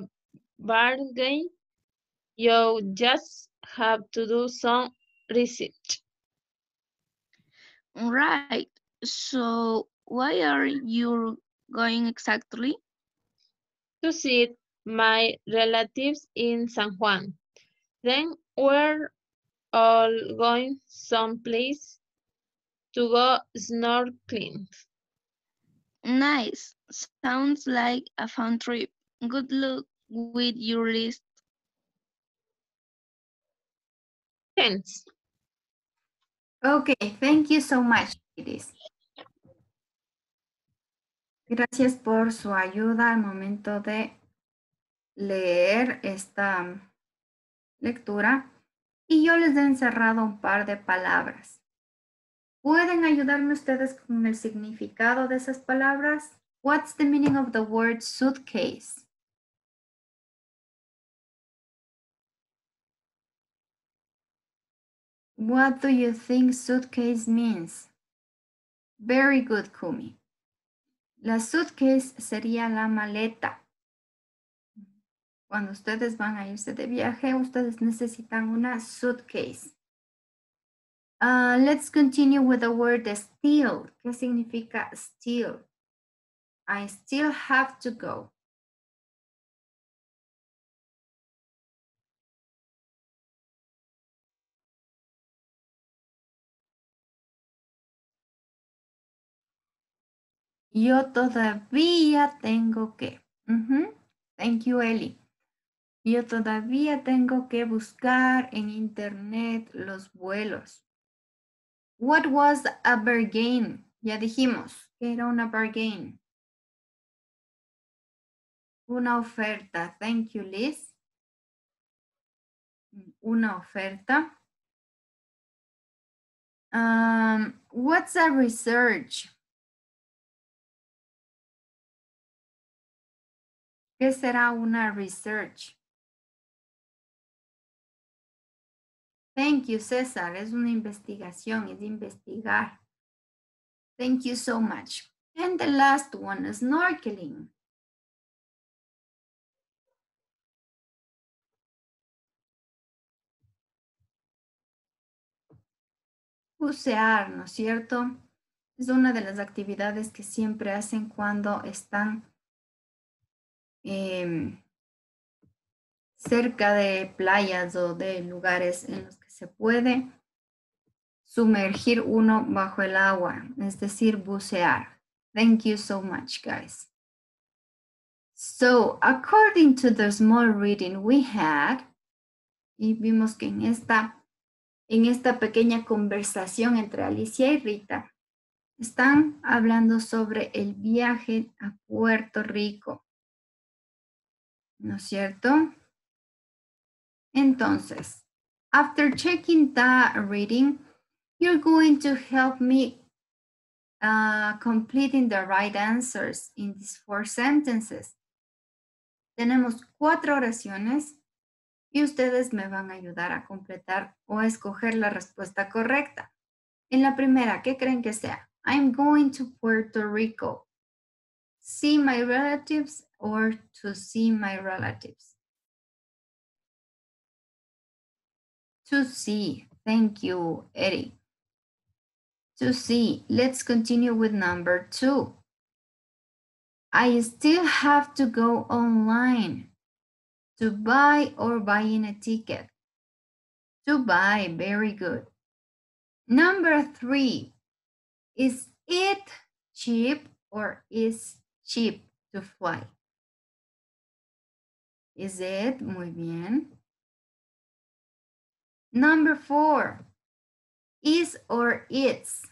[SPEAKER 9] bargain. You just have to do some research.
[SPEAKER 8] Right. So, why are you going exactly?
[SPEAKER 9] to see my relatives in San Juan. Then we're all going someplace to go snorkeling.
[SPEAKER 8] Nice. Sounds like a fun trip. Good luck with your list.
[SPEAKER 9] Thanks.
[SPEAKER 1] Okay, thank you so much, ladies. Gracias por su ayuda al momento de leer esta lectura. Y yo les he encerrado un par de palabras. ¿Pueden ayudarme ustedes con el significado de esas palabras? What's the meaning of the word suitcase? What do you think suitcase means? Very good, Kumi. La suitcase sería la maleta. Cuando ustedes van a irse de viaje, ustedes necesitan una suitcase. Uh, let's continue with the word still. ¿Qué significa still? I still have to go. Yo todavía tengo que. Thank you, Eli. Yo todavía tengo que buscar en internet los vuelos. What was a bargain? Ya dijimos que era una bargain. Una oferta. Thank you, Liz. Una oferta. Um, what's a research? ¿Qué será una research? Thank you, César. Es una investigación, es investigar. Thank you so much. And the last one, snorkeling. Bucear, ¿no es cierto? Es una de las actividades que siempre hacen cuando están em, cerca de playas o de lugares en los que se puede sumergir uno bajo el agua, es decir, bucear. Thank you so much, guys. So, according to the small reading we had, y vimos que en esta, en esta pequeña conversación entre Alicia y Rita, están hablando sobre el viaje a Puerto Rico. ¿No es cierto? Entonces, after checking the reading, you're going to help me uh, completing the right answers in these four sentences. Tenemos cuatro oraciones y ustedes me van a ayudar a completar o a escoger la respuesta correcta. En la primera, ¿qué creen que sea? I'm going to Puerto Rico. See my relatives or to see my relatives. To see. Thank you, Eddie. To see. Let's continue with number two. I still have to go online to buy or buying a ticket. To buy, very good. Number three, is it cheap or is cheap to fly? Is it? Muy bien. Number four, is or it's.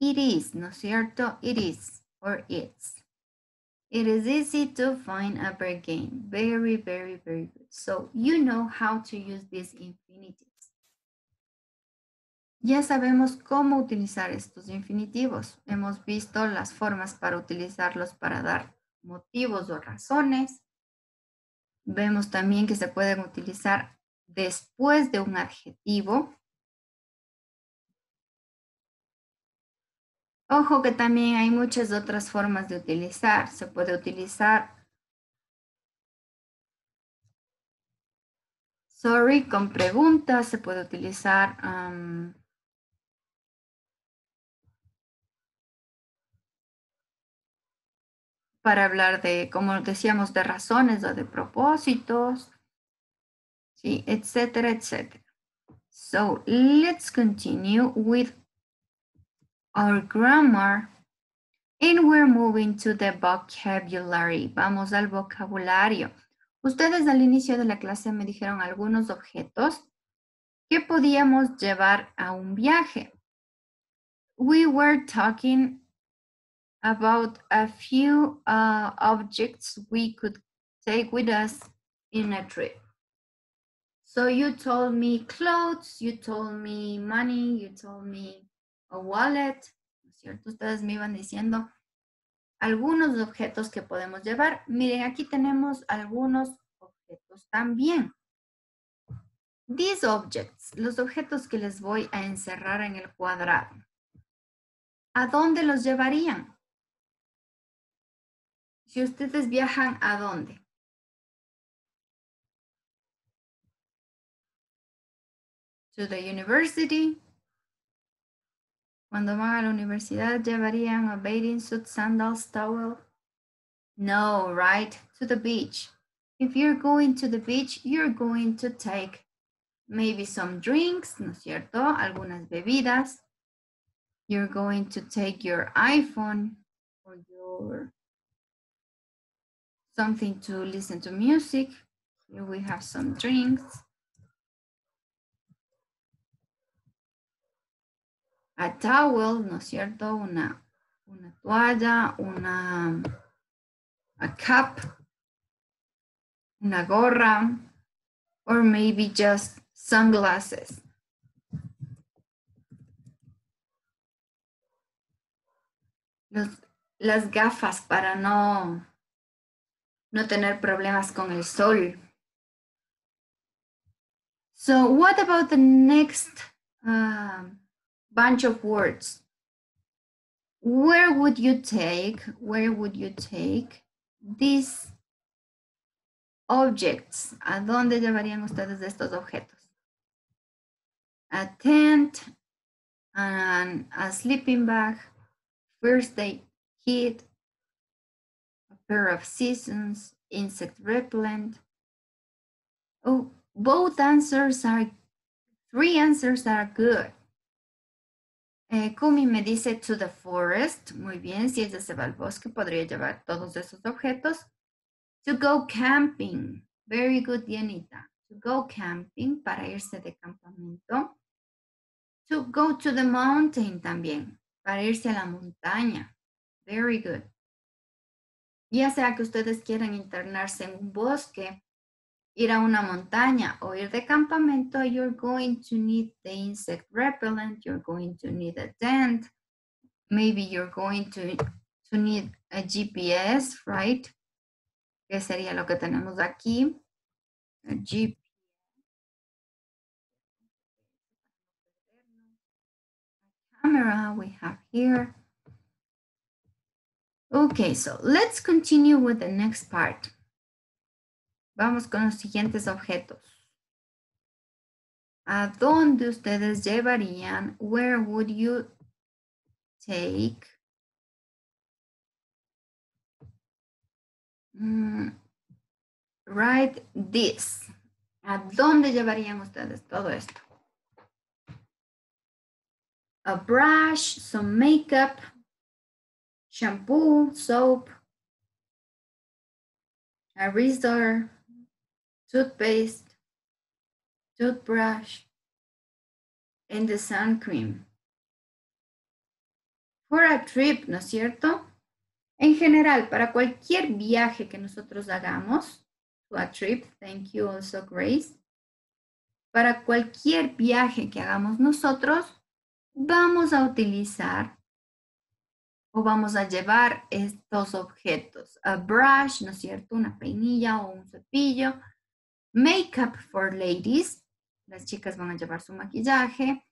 [SPEAKER 1] It is, ¿no cierto? It is or it's. It is easy to find a bargain. Very, very, very good. So you know how to use this infinitives. Ya sabemos cómo utilizar estos infinitivos. Hemos visto las formas para utilizarlos para dar motivos o razones. Vemos también que se pueden utilizar después de un adjetivo. Ojo que también hay muchas otras formas de utilizar. Se puede utilizar sorry con preguntas, se puede utilizar para hablar de, como decíamos, de razones o de propósitos, ¿sí? etcétera, etcétera. So let's continue with our grammar and we're moving to the vocabulary. Vamos al vocabulario. Ustedes al inicio de la clase me dijeron algunos objetos que podíamos llevar a un viaje. We were talking about a few uh, objects we could take with us in a trip. So you told me clothes, you told me money, you told me a wallet, ¿no es cierto? Ustedes me iban diciendo algunos objetos que podemos llevar. Miren, aquí tenemos algunos objetos también. These objects, los objetos que les voy a encerrar en el cuadrado. ¿A dónde los llevarían? Si ustedes viajan, ¿a dónde? To the university. Cuando van a la universidad, ¿llevarían a bathing suit, sandals, towel? No, right? To the beach. If you're going to the beach, you're going to take maybe some drinks, ¿no es cierto? Algunas bebidas. You're going to take your iPhone or your something to listen to music. Here we have some drinks. A towel, ¿no es cierto? Una, una toalla, una a cap, una gorra, or maybe just sunglasses. Los, las gafas para no no tener problemas con el sol. So what about the next um, bunch of words? Where would you take, where would you take these objects? ¿A dónde llevarían ustedes estos objetos? A tent, and a sleeping bag, first aid kit, pair of scissors, insect repellent. Oh, both answers are, three answers are good. Eh, Kumi me dice to the forest. Muy bien, si ella se va al bosque, podría llevar todos esos objetos. To go camping. Very good, Dianita. To go camping, para irse de campamento. To go to the mountain también, para irse a la montaña. Very good. Ya sea que ustedes quieran internarse en un bosque, ir a una montaña o ir de campamento, you're going to need the insect repellent, you're going to need a tent, maybe you're going to, to need a GPS, right? Que sería lo que tenemos aquí. A GPS. Camera we have here. Okay, so let's continue with the next part. Vamos con los siguientes objetos. ¿A dónde ustedes llevarían? Where would you take? Mm, write this. ¿A dónde llevarían ustedes todo esto? A brush, some makeup, shampoo, soap, a razor, toothpaste, toothbrush, and the sun cream. For a trip, ¿no es cierto? En general, para cualquier viaje que nosotros hagamos, to a trip, thank you also Grace, para cualquier viaje que hagamos nosotros, vamos a utilizar o vamos a llevar estos objetos. A brush, ¿no es cierto? Una peinilla o un cepillo. Makeup for ladies. Las chicas van a llevar su maquillaje.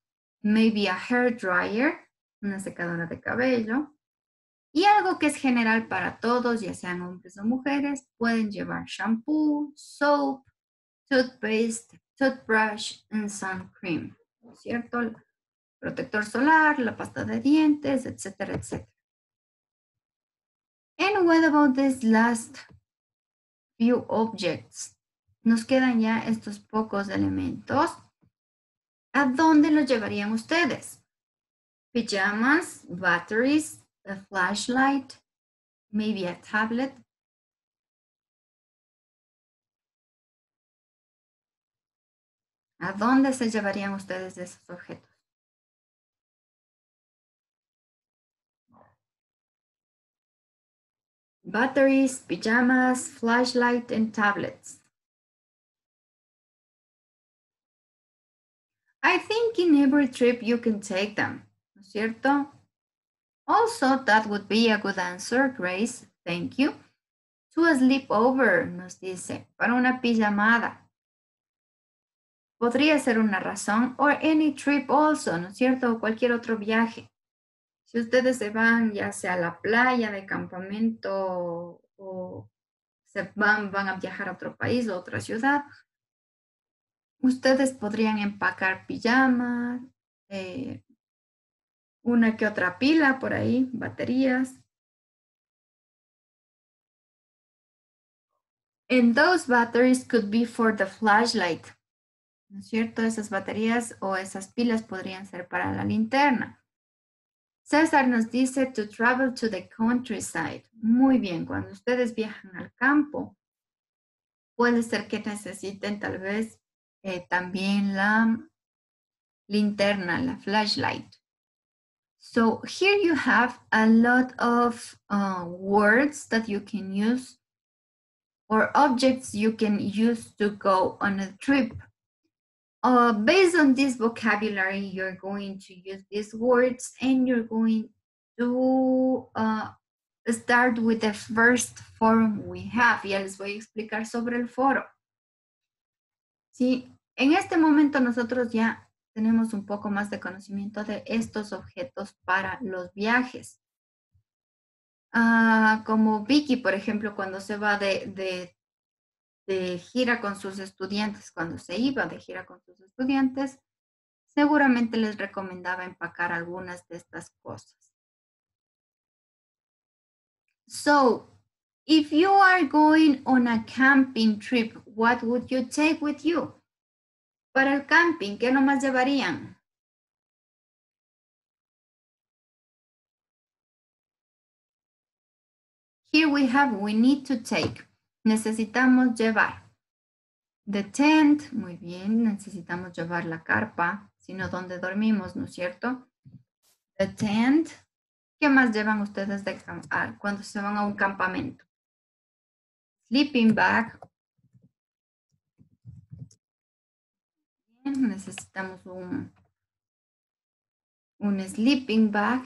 [SPEAKER 1] Maybe a hair dryer, una secadora de cabello. Y algo que es general para todos, ya sean hombres o mujeres, pueden llevar shampoo, soap, toothpaste, toothbrush and sun cream. ¿No es cierto? protector solar, la pasta de dientes, etcétera, etcétera. And what about this last few objects? Nos quedan ya estos pocos elementos. ¿A dónde los llevarían ustedes? Pijamas, batteries, a flashlight, maybe a tablet. ¿A dónde se llevarían ustedes esos objetos? Batteries, pajamas, flashlight, and tablets. I think in every trip you can take them, ¿no es cierto? Also, that would be a good answer, Grace. Thank you. To a sleepover, nos dice, para una pijamada. Podría ser una razón, or any trip also, ¿no es cierto? O cualquier otro viaje. Si ustedes se van ya sea a la playa de campamento o se van, van a viajar a otro país o otra ciudad, ustedes podrían empacar pijamas, eh, una que otra pila por ahí, baterías. And those batteries could be for the flashlight. ¿No es cierto? Esas baterías o esas pilas podrían ser para la linterna. César nos dice to travel to the countryside. Muy bien, cuando ustedes viajan al campo, puede ser que necesiten tal vez eh, también la linterna, la flashlight. So here you have a lot of uh, words that you can use or objects you can use to go on a trip. Uh, based on this vocabulary, you're going to use these words and you're going to uh, start with the first forum we have. Ya les voy a explicar sobre el foro. Sí, En este momento nosotros ya tenemos un poco más de conocimiento de estos objetos para los viajes. Ah, como Vicky, por ejemplo, cuando se va de, de, de gira con sus estudiantes, cuando se iba de gira con sus estudiantes, seguramente les recomendaba empacar algunas de estas cosas. So, if you are going on a camping trip, what would you take with you? Para el camping, ¿qué nomás llevarían? Here we have, we need to take. Necesitamos llevar. The tent, muy bien, necesitamos llevar la carpa, sino donde dormimos, ¿no es cierto? The tent. ¿Qué más llevan ustedes de ah, cuando se van a un campamento? Sleeping bag. Necesitamos un, un sleeping bag.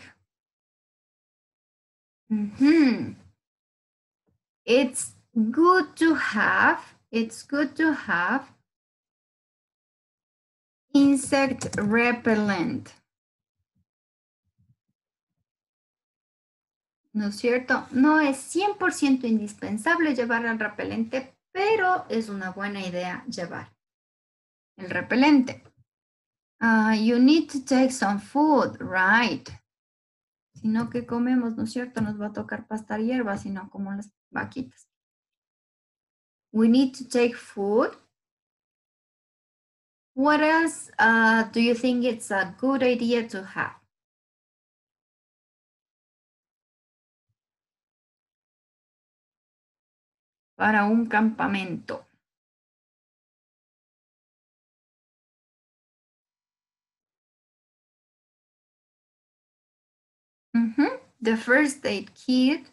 [SPEAKER 1] Mhm. It's good to have, it's good to have insect repellent. ¿No es cierto? No es 100% indispensable llevar el repelente, pero es una buena idea llevar el repelente. Ah, you need to take some food, right? Si no, ¿qué comemos? ¿No es cierto? Nos va a tocar pastar hierba, sino como las vaquitas. We need to take food. What else uh, do you think it's a good idea to have? Para un campamento. Mm -hmm. The first aid kit.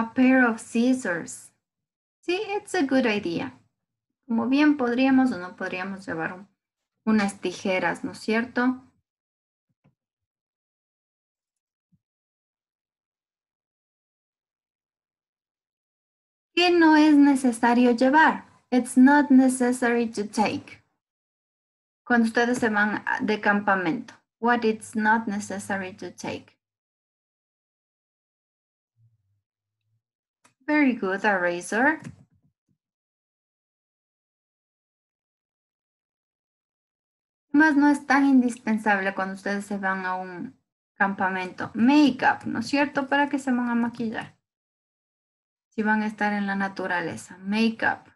[SPEAKER 1] A pair of scissors. Sí, it's a good idea. Como bien podríamos o no podríamos llevar un, unas tijeras, ¿no es cierto? ¿Qué no es necesario llevar? It's not necessary to take. Cuando ustedes se van de campamento. What it's not necessary to take. Very good, a razor. Más no es tan indispensable cuando ustedes se van a un campamento. Makeup, ¿no es cierto? ¿Para qué se van a maquillar? Si van a estar en la naturaleza. Makeup.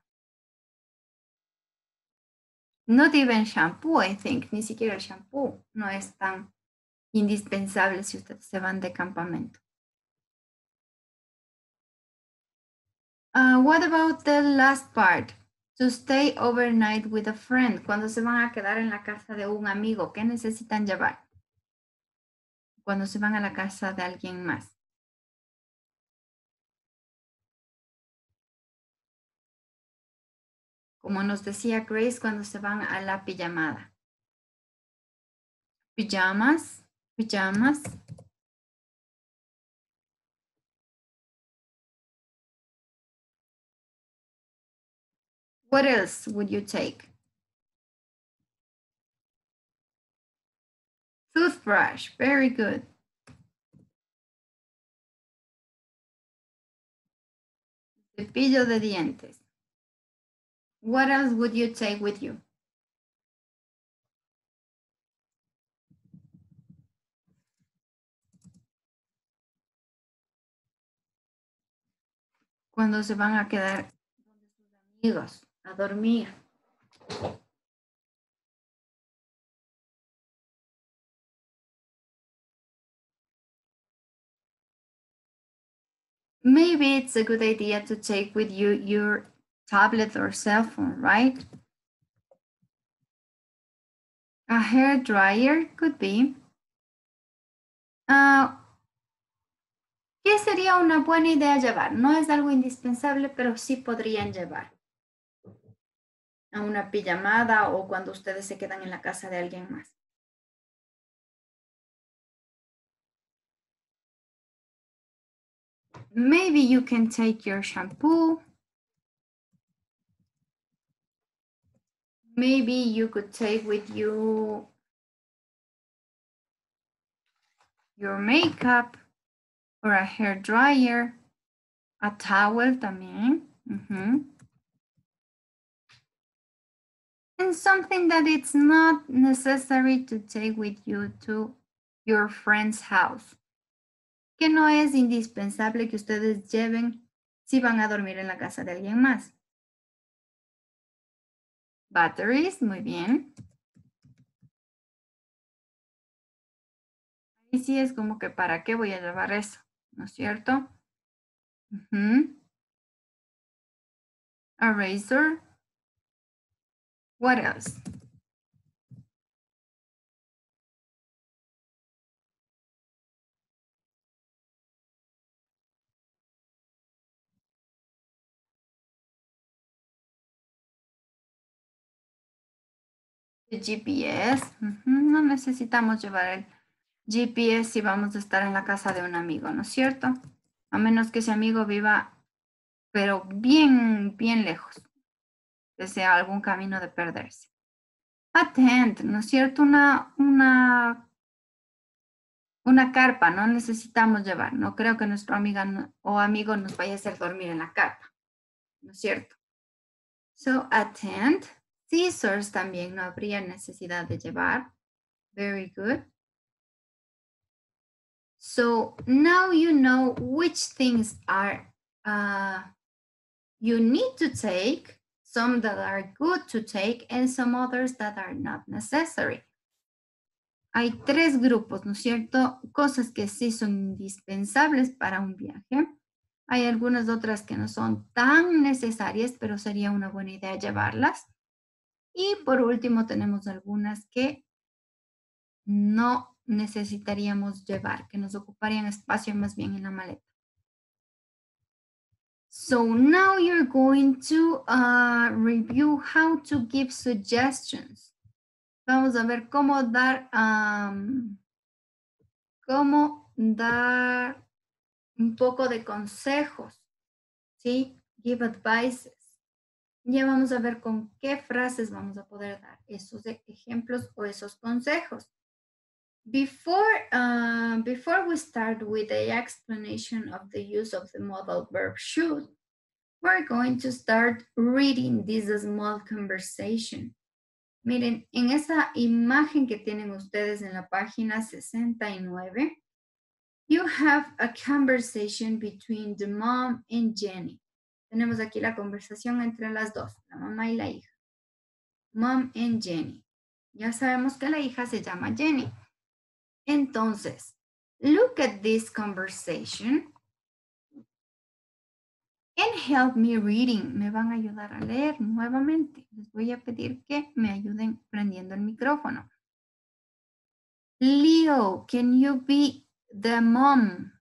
[SPEAKER 1] Not even shampoo, I think. Ni siquiera el shampoo no es tan indispensable si ustedes se van de campamento. Uh, what about the last part? To stay overnight with a friend. Cuando se van a quedar en la casa de un amigo, ¿qué necesitan llevar? Cuando se van a la casa de alguien más. Como nos decía Grace cuando se van a la pijamada. Pijamas, pijamas. What else would you take? Toothbrush, very good. Cepillo de dientes. What else would you take with you? Cuando se van a quedar donde sus amigos a dormir. Maybe it's a good idea to take with you your tablet or cell phone, right? A hair dryer could be. Uh, ¿Qué se sería una buena idea llevar. No es algo indispensable, pero sí podrían llevar. A una pijamada o cuando ustedes se quedan en la casa de alguien más. Maybe you can take your shampoo. Maybe you could take with you your makeup or a hair dryer, a towel también. And something that it's not necessary to take with you to your friend's house. Que no es indispensable que ustedes lleven si van a dormir en la casa de alguien más. Batteries, muy bien. Ahí sí es como que para qué voy a llevar eso, ¿no es cierto? Ujú. A razor. What else? El GPS. No necesitamos llevar el GPS si vamos a estar en la casa de un amigo, ¿no es cierto? A menos que ese amigo viva, pero bien, bien lejos. Sea algún camino de perderse. A tent, ¿no es cierto? Una, una, una carpa, no necesitamos llevar. No creo que nuestro amiga o amigo nos vaya a hacer dormir en la carpa, ¿no es cierto? So, a tent. Scissors también no habría necesidad de llevar. Very good. So now you know which things are uh, you need to take, some that are good to take, and some others that are not necessary. Hay tres grupos, ¿no es cierto? Cosas que sí son indispensables para un viaje. Hay algunas otras que no son tan necesarias, pero sería una buena idea llevarlas. Y por último tenemos algunas que no necesitaríamos llevar, que nos ocuparían espacio más bien en la maleta. So now you're going to uh, review how to give suggestions. Vamos a ver cómo dar, um, cómo dar un poco de consejos, ¿sí? Give advices. Ya vamos a ver con qué frases vamos a poder dar esos ejemplos o esos consejos. Before, uh, before we start with the explanation of the use of the modal verb should, we're going to start reading this small conversation. Miren, en esa imagen que tienen ustedes en la página 69, you have a conversation between the mom and Jenny. Tenemos aquí la conversación entre las dos, la mamá y la hija. Mom and Jenny. Ya sabemos que la hija se llama Jenny. Entonces, look at this conversation and help me reading. Me van a ayudar a leer nuevamente. Les voy a pedir que me ayuden prendiendo el micrófono. Leo, can you be the mom?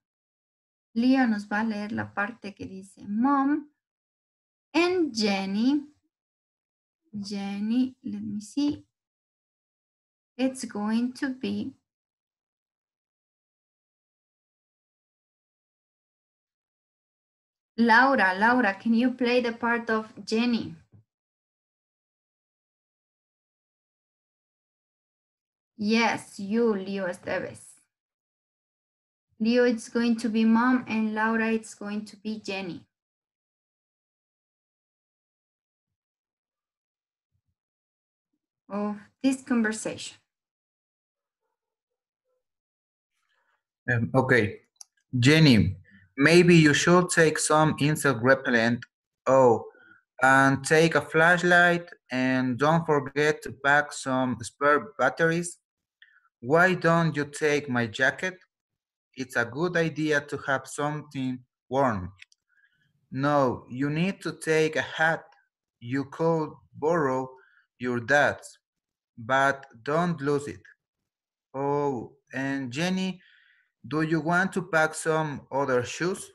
[SPEAKER 1] Leo nos va a leer la parte que dice mom. And Jenny, Jenny, let me see. It's going to be Laura, Laura, can you play the part of Jenny? Yes, you, Leo Esteves. Leo, it's going to be mom, and Laura, it's going to be Jenny. Of this conversation.
[SPEAKER 10] Um, okay. Jenny, maybe you should take some insect repellent. Oh, and take a flashlight and don't forget to pack some spare batteries. Why don't you take my jacket? It's a good idea to have something warm. No, you need to take a hat. You could borrow your dad's, but don't lose it. Oh, and Jenny, Do you want to pack some other shoes?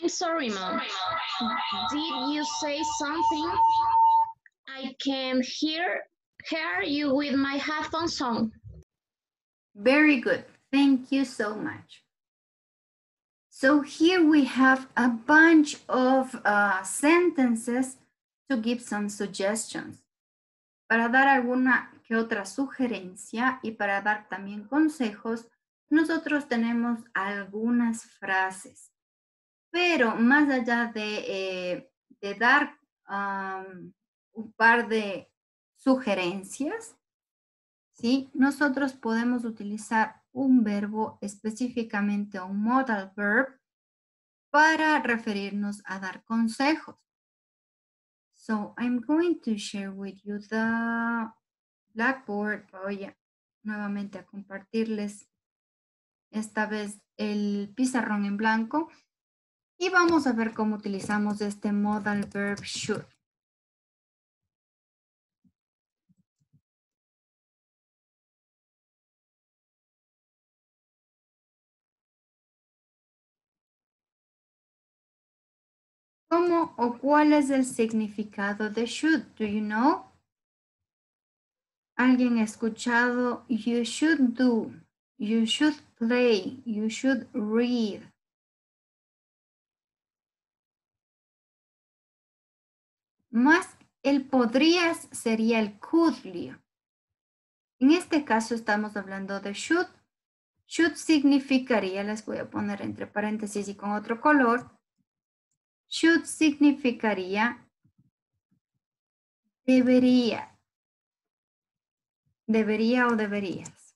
[SPEAKER 11] I'm sorry, Mom. Did you say something? I can hear hear you with my headphones on.
[SPEAKER 1] Very good. Thank you so much. So here we have a bunch of uh, sentences to give some suggestions. Para dar alguna que otra sugerencia y para dar también consejos, nosotros tenemos algunas frases. Pero más allá de, eh, de dar un par de sugerencias, ¿sí? nosotros podemos utilizar un verbo específicamente, un modal verb, para referirnos a dar consejos. So I'm going to share with you the Blackboard. Voy a, nuevamente a compartirles esta vez el pizarrón en blanco y vamos a ver cómo utilizamos este modal verb should. ¿Cómo o cuál es el significado de should? Do you know? ¿Alguien ha escuchado you should do, you should play, you should read? Más el podrías sería el couldly. En este caso estamos hablando de should. Should significaría, les voy a poner entre paréntesis y con otro color, should significaría debería. Debería o deberías.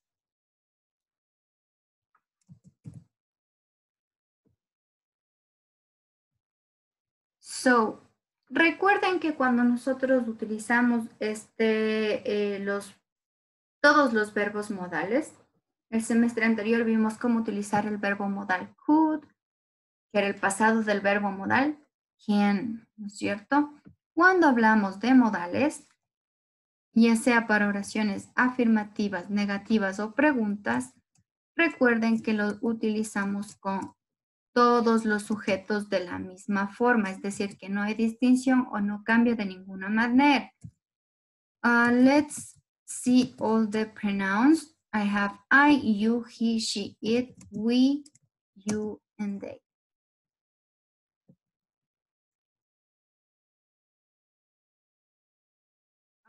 [SPEAKER 1] So, recuerden que cuando nosotros utilizamos este, eh, los, todos los verbos modales, el semestre anterior vimos cómo utilizar el verbo modal could, que era el pasado del verbo modal can, ¿no es cierto? Cuando hablamos de modales, ya sea para oraciones afirmativas, negativas o preguntas, recuerden que lo utilizamos con todos los sujetos de la misma forma, es decir, que no hay distinción o no cambia de ninguna manera. Uh, let's see all the pronouns. I have I, you, he, she, it, we, you, and they.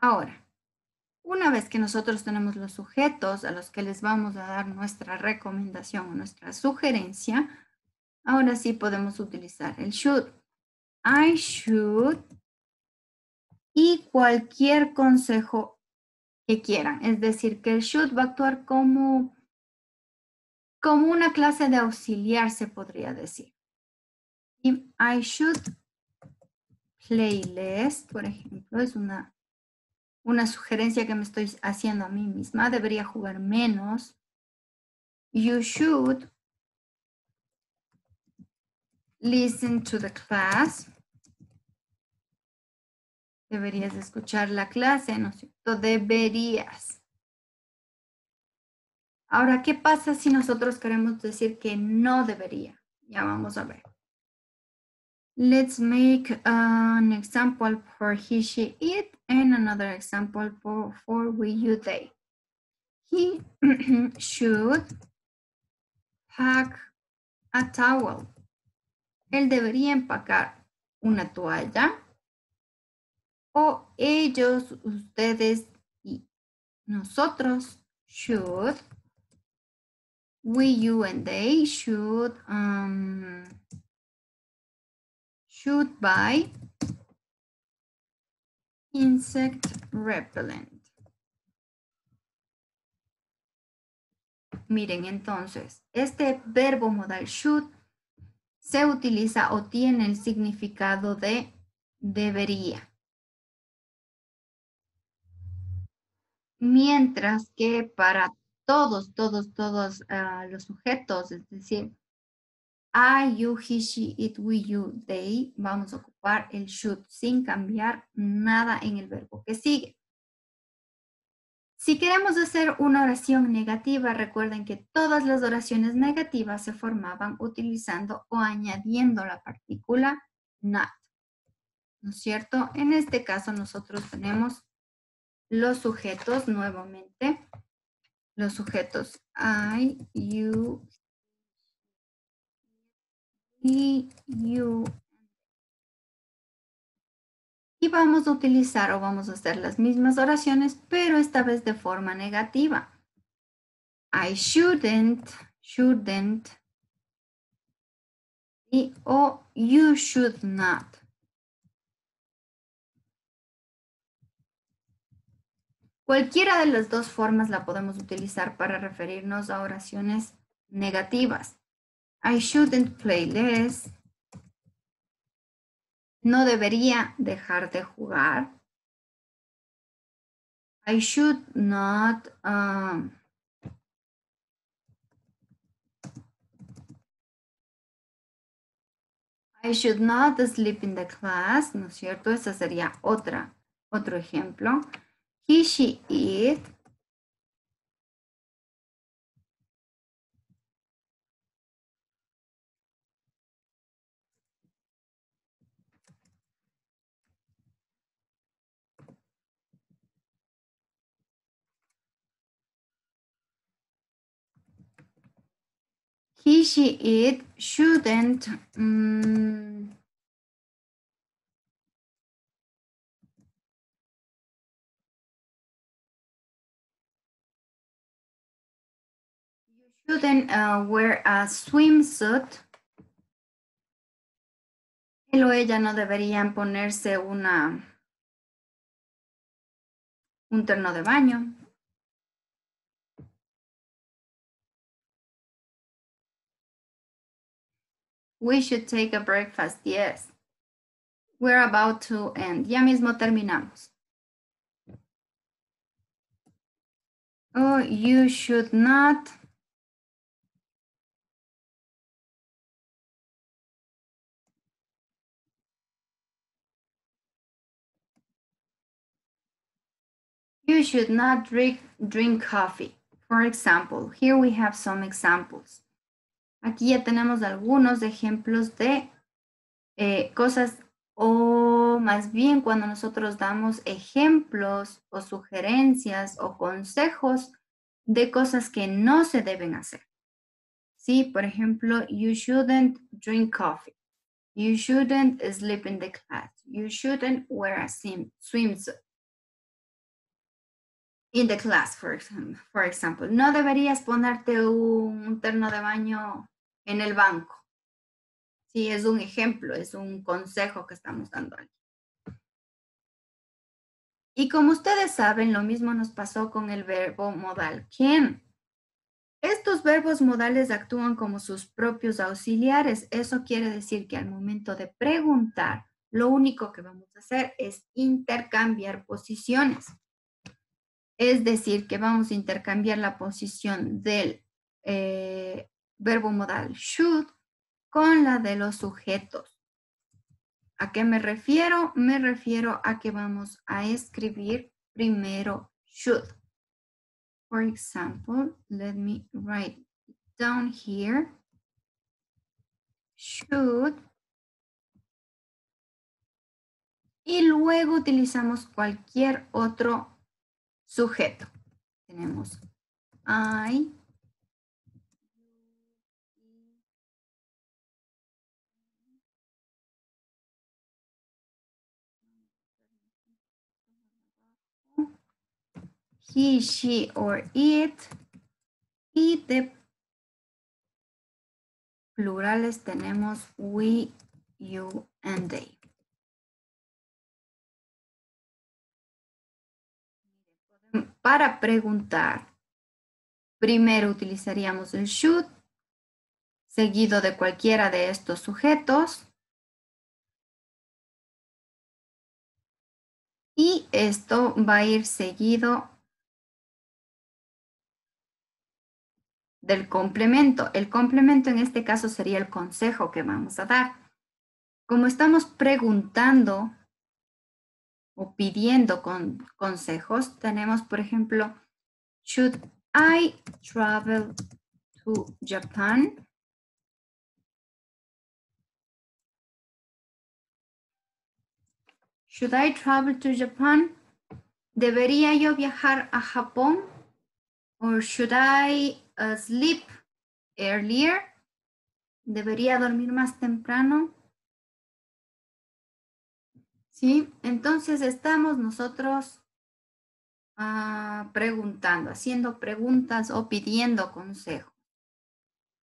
[SPEAKER 1] Ahora, una vez que nosotros tenemos los sujetos a los que les vamos a dar nuestra recomendación o nuestra sugerencia, ahora sí podemos utilizar el should. I should y cualquier consejo que quieran. Es decir, que el should va a actuar como, como una clase de auxiliar, se podría decir. I should play less, por ejemplo, es una una sugerencia que me estoy haciendo a mí misma, debería jugar menos. You should listen to the class. Deberías escuchar la clase, ¿no es cierto? Deberías. Ahora, ¿qué pasa si nosotros queremos decir que no debería? Ya vamos a ver. Let's make an example for he, she, it, and another example for, for we, you, they. He [CLEARS THROAT] should pack a towel. Él debería empacar una toalla. O ellos, ustedes y nosotros should. We, you, and they should um, should buy insect repellent. Miren, entonces, este verbo modal should se utiliza o tiene el significado de debería. Mientras que para todos, todos, todos uh, los sujetos, es decir, I, you, he, she, it, we, you, they, vamos a ocupar el should sin cambiar nada en el verbo que sigue. Si queremos hacer una oración negativa, recuerden que todas las oraciones negativas se formaban utilizando o añadiendo la partícula not. ¿No es cierto? En este caso nosotros tenemos los sujetos nuevamente. Los sujetos I, you, you. Y vamos a utilizar o vamos a hacer las mismas oraciones, pero esta vez de forma negativa. I shouldn't, shouldn't. Y o you should not. Cualquiera de las dos formas la podemos utilizar para referirnos a oraciones negativas. I shouldn't play less. No debería dejar de jugar. I should not um, I should not sleep in the class, ¿no es cierto? Esa sería otra, otro ejemplo. He, she, it. He, she, it shouldn't. mm, shouldn't uh, wear a swimsuit. Él o ella no deberían ponerse una un terno de baño. We should take a breakfast, yes. We're about to end. Ya mismo terminamos. Oh, you should not. You should not drink, drink coffee. For example, here we have some examples. Aquí ya tenemos algunos ejemplos de eh, cosas o más bien cuando nosotros damos ejemplos o sugerencias o consejos de cosas que no se deben hacer. Sí, por ejemplo, you shouldn't drink coffee. You shouldn't sleep in the class. You shouldn't wear a swim, swimsuit. In the class, for example, for example. No deberías ponerte un terno de baño en el banco. Sí, es un ejemplo, es un consejo que estamos dando aquí. Y como ustedes saben, lo mismo nos pasó con el verbo modal can. Estos verbos modales actúan como sus propios auxiliares. Eso quiere decir que al momento de preguntar, lo único que vamos a hacer es intercambiar posiciones. Es decir, que vamos a intercambiar la posición del eh, verbo modal should con la de los sujetos. ¿A qué me refiero? Me refiero a que vamos a escribir primero should. For example, let me write it down here. Should. Y luego utilizamos cualquier otro sujeto. Tenemos I, he, she, or it. Y de plurales tenemos we, you, and they. Para preguntar, primero utilizaríamos el should, seguido de cualquiera de estos sujetos. Y esto va a ir seguido del complemento. El complemento en este caso sería el consejo que vamos a dar. Como estamos preguntando o pidiendo con consejos, tenemos, por ejemplo, Should I travel to Japan? Should I travel to Japan? ¿Debería yo viajar a Japón? Or should I sleep earlier? ¿Debería dormir más temprano? ¿Sí? Entonces estamos nosotros ah, preguntando, haciendo preguntas o pidiendo consejo.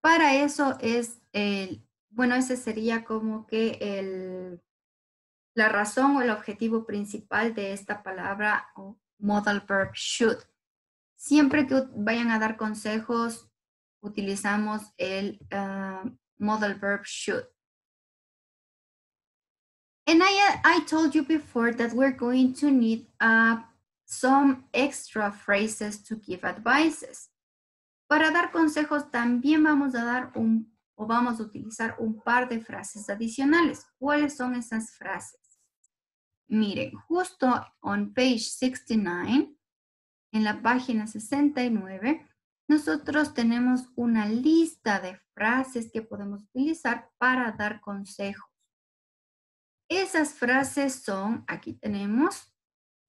[SPEAKER 1] Para eso es el, bueno, ese sería como que el, la razón o el objetivo principal de esta palabra o modal verb should. Siempre que vayan a dar consejos, utilizamos el ah, modal verb should. And I, I told you before that we're going to need uh, some extra phrases to give advices. Para dar consejos también vamos a dar un o vamos a utilizar un par de frases adicionales. ¿Cuáles son esas frases? Miren, justo on page 69, en la página 69, nosotros tenemos una lista de frases que podemos utilizar para dar consejos. Esas frases son, aquí tenemos,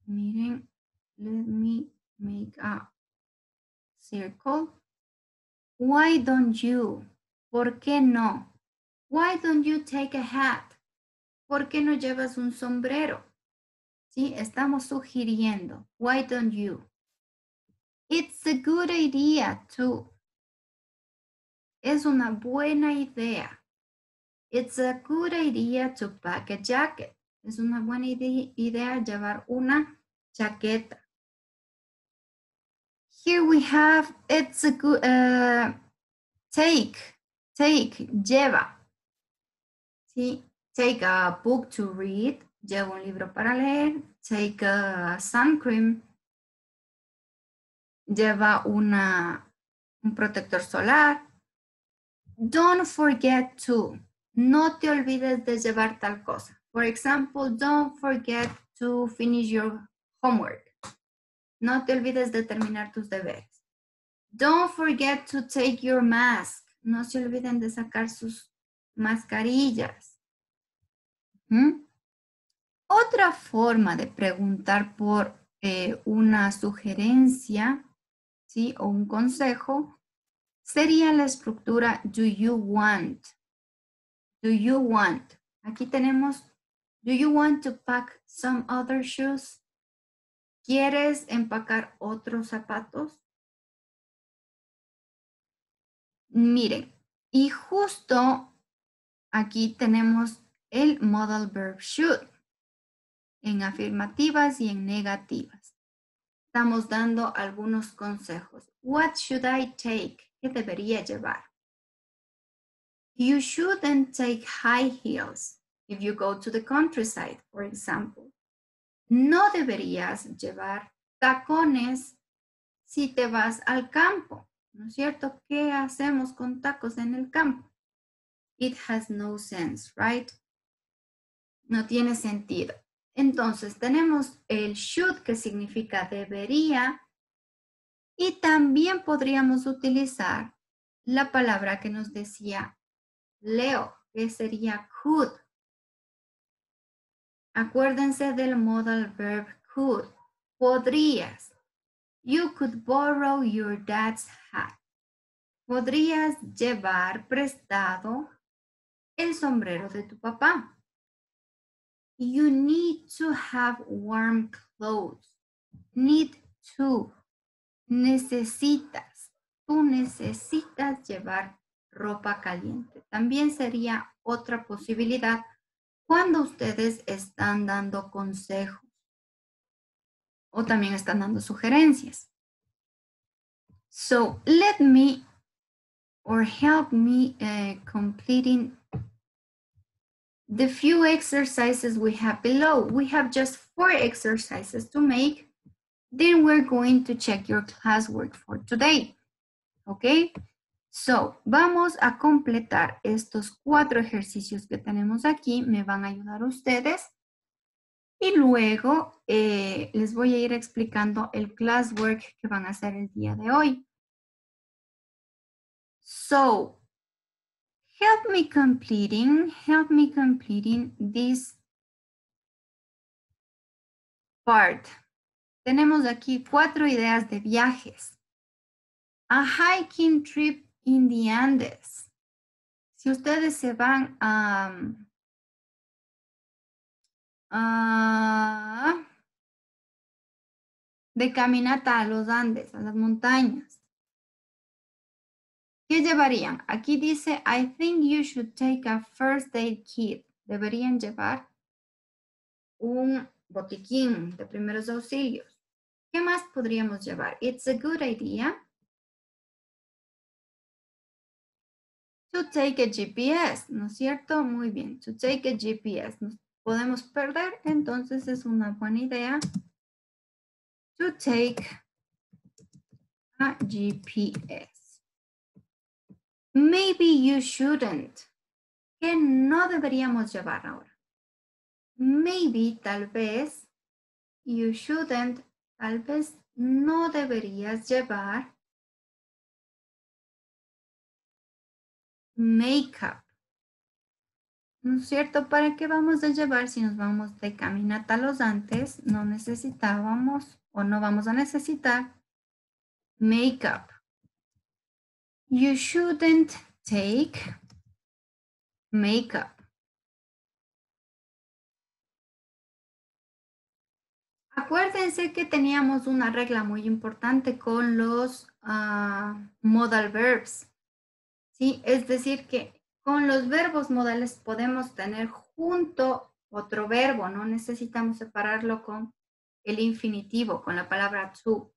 [SPEAKER 1] miren, let me make a circle. Why don't you? ¿Por qué no? Why don't you take a hat? ¿Por qué no llevas un sombrero? Sí, estamos sugiriendo. Why don't you? It's a good idea to. Es una buena idea. It's a good idea to pack a jacket. Es una buena idea llevar una chaqueta. Here we have, it's a good, uh, take, take, lleva. ¿Sí? Take a book to read. Lleva un libro para leer. Take a sun cream. Lleva un protector solar. Don't forget to. No te olvides de llevar tal cosa. For example, don't forget to finish your homework. No te olvides de terminar tus deberes. Don't forget to take your mask. No se olviden de sacar sus mascarillas. ¿Mm? Otra forma de preguntar por eh, una sugerencia ¿sí? o un consejo sería la estructura do you want. Do you want? Aquí tenemos, do you want to pack some other shoes? ¿Quieres empacar otros zapatos? Miren, y justo aquí tenemos el modal verb should en afirmativas y en negativas. Estamos dando algunos consejos. What should I take? ¿Qué debería llevar? You shouldn't take high heels if you go to the countryside, for example. No deberías llevar tacones si te vas al campo, ¿no es cierto? ¿Qué hacemos con tacos en el campo? It has no sense, right? No tiene sentido. Entonces tenemos el should que significa debería y también podríamos utilizar la palabra que nos decía Leo, que sería could. Acuérdense del modal verb could. Podrías. You could borrow your dad's hat. Podrías llevar prestado el sombrero de tu papá. You need to have warm clothes. Need to. Necesitas. Tú necesitas llevar ropa caliente. También sería otra posibilidad cuando ustedes están dando consejos o también están dando sugerencias. So let me or help me uh, completing the few exercises we have below. We have just four exercises to make. Then we're going to check your classwork for today. Okay? So, vamos a completar estos cuatro ejercicios que tenemos aquí. Me van a ayudar ustedes. Y luego eh, les voy a ir explicando el classwork que van a hacer el día de hoy. So, help me completing, help me completing this part. Tenemos aquí cuatro ideas de viajes. A hiking trip in the Andes. Si ustedes se van a, a- de caminata a los Andes, a las montañas, ¿qué llevarían? Aquí dice, I think you should take a first aid kit. Deberían llevar un botiquín de primeros auxilios. ¿Qué más podríamos llevar? It's a good idea to take a GPS, ¿no es cierto? Muy bien, to take a GPS. Nos podemos perder, entonces es una buena idea to take a GPS. Maybe you shouldn't. ¿Qué no deberíamos llevar ahora? Maybe, tal vez, you shouldn't, tal vez no deberías llevar makeup. ¿No es cierto? ¿Para qué vamos a llevar si nos vamos de caminata los antes? No necesitábamos o no vamos a necesitar makeup. You shouldn't take makeup. Acuérdense que teníamos una regla muy importante con los ah, modal verbs. ¿sí? Es decir, que con los verbos modales podemos tener junto otro verbo, no necesitamos separarlo con el infinitivo, con la palabra to.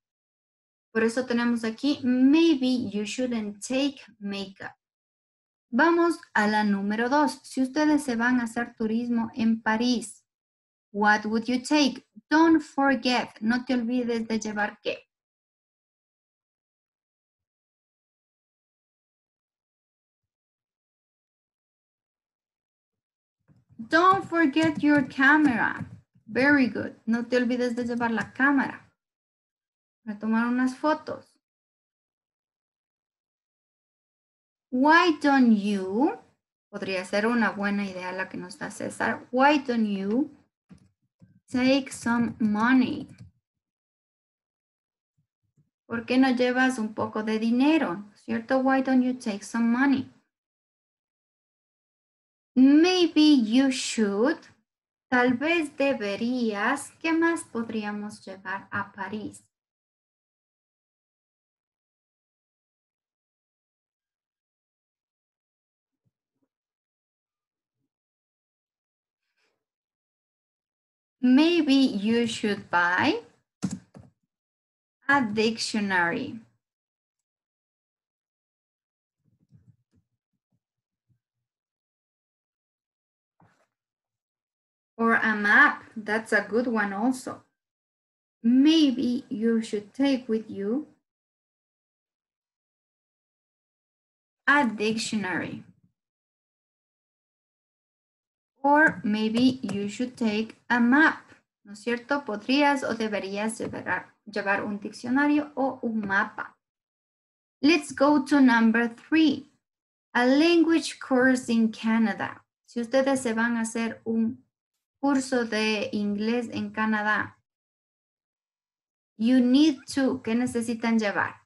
[SPEAKER 1] Por eso tenemos aquí, maybe you shouldn't take makeup. Vamos a la número dos. Si ustedes se van a hacer turismo en París, what would you take? Don't forget, no te olvides de llevar qué. Don't forget your camera. Very good. No te olvides de llevar la cámara para unas fotos. Why don't you? Podría ser una buena idea la que nos da César. Why don't you take some money? ¿Por qué no llevas un poco de dinero? ¿Cierto? Why don't you take some money? Maybe you should. Tal vez deberías. ¿Qué más podríamos llevar a París? Maybe you should buy a dictionary. Or a map. That's a good one also. Maybe you should take with you a dictionary. Or maybe you should take a map. ¿No es cierto? Podrías o deberías llevar, llevar un diccionario o un mapa. Let's go to number three. A language course in Canada. Si ustedes se van a hacer un curso de inglés en Canadá, you need to, ¿qué necesitan llevar?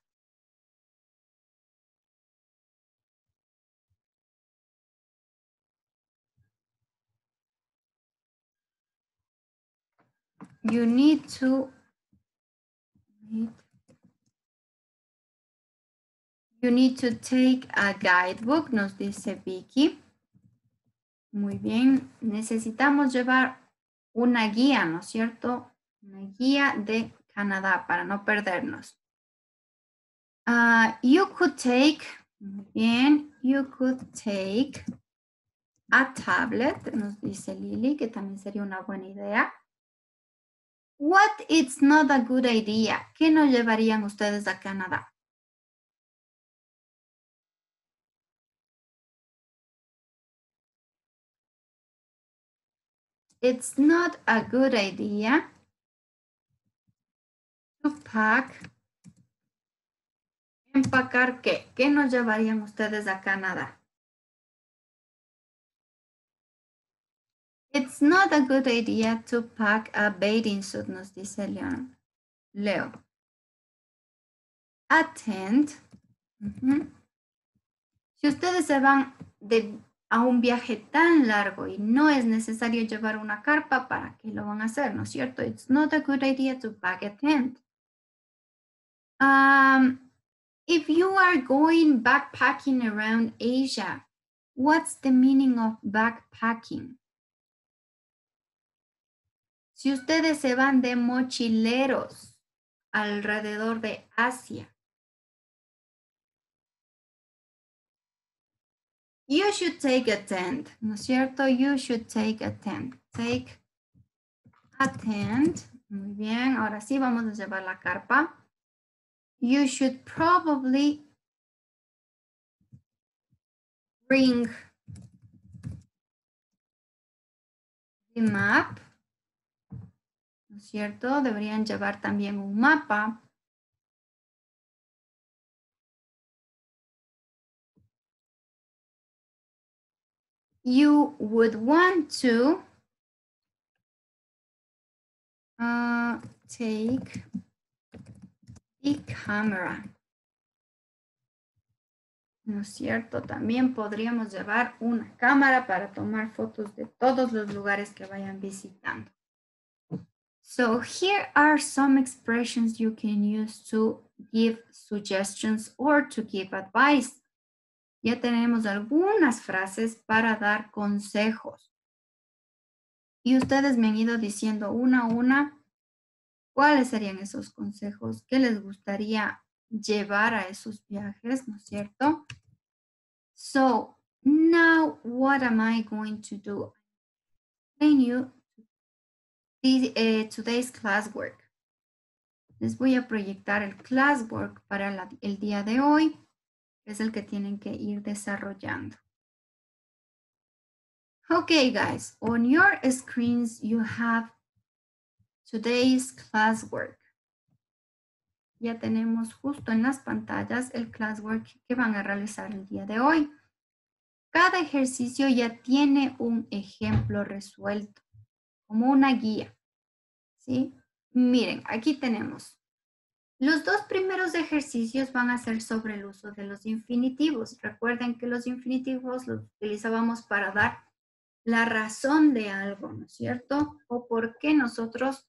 [SPEAKER 1] You need to You need to take a guidebook, nos dice Vicky. Muy bien, necesitamos llevar una guía, ¿no es cierto? Una guía de Canadá para no perdernos. Ah, you could take, muy bien, you could take a tablet, nos dice Lily, que también sería una buena idea. What is not a good idea? ¿Qué no llevarían ustedes a Canadá? it's not a good idea to pack. ¿Empacar qué? ¿Qué nos llevarían ustedes a Canadá? It's not a good idea to pack a bathing suit, nos dice Leon. Leo. Attend. Ujú. Si ustedes se van de, a un viaje tan largo y no es necesario llevar una carpa, ¿para qué lo van a hacer? ¿No es cierto? It's not a good idea to pack a tent. Um, if you are going backpacking around Asia, what's the meaning of backpacking? Si ustedes se van de mochileros alrededor de Asia, you should take a tent, ¿no es cierto? You should take a tent. Take a tent. Muy bien, ahora sí vamos a llevar la carpa. You should probably bring the map. ¿No es cierto? Deberían llevar también un mapa. You would want to uh, take the camera. ¿No es cierto? También podríamos llevar una cámara para tomar fotos de todos los lugares que vayan visitando. So here are some expressions you can use to give suggestions or to give advice. Ya tenemos algunas frases para dar consejos. Y ustedes me han ido diciendo una a una cuáles serían esos consejos que les gustaría llevar a esos viajes, ¿no es cierto? So, now what am I going to do? Explain you today's classwork. Les voy a proyectar el classwork para el día de hoy, que es el que tienen que ir desarrollando. Okay, guys, on your screens you have today's classwork. Ya tenemos justo en las pantallas el classwork que van a realizar el día de hoy. Cada ejercicio ya tiene un ejemplo resuelto, como una guía. ¿Sí? Miren, aquí tenemos. Los dos primeros ejercicios van a ser sobre el uso de los infinitivos. Recuerden que los infinitivos los utilizábamos para dar la razón de algo, ¿no es cierto? O por qué nosotros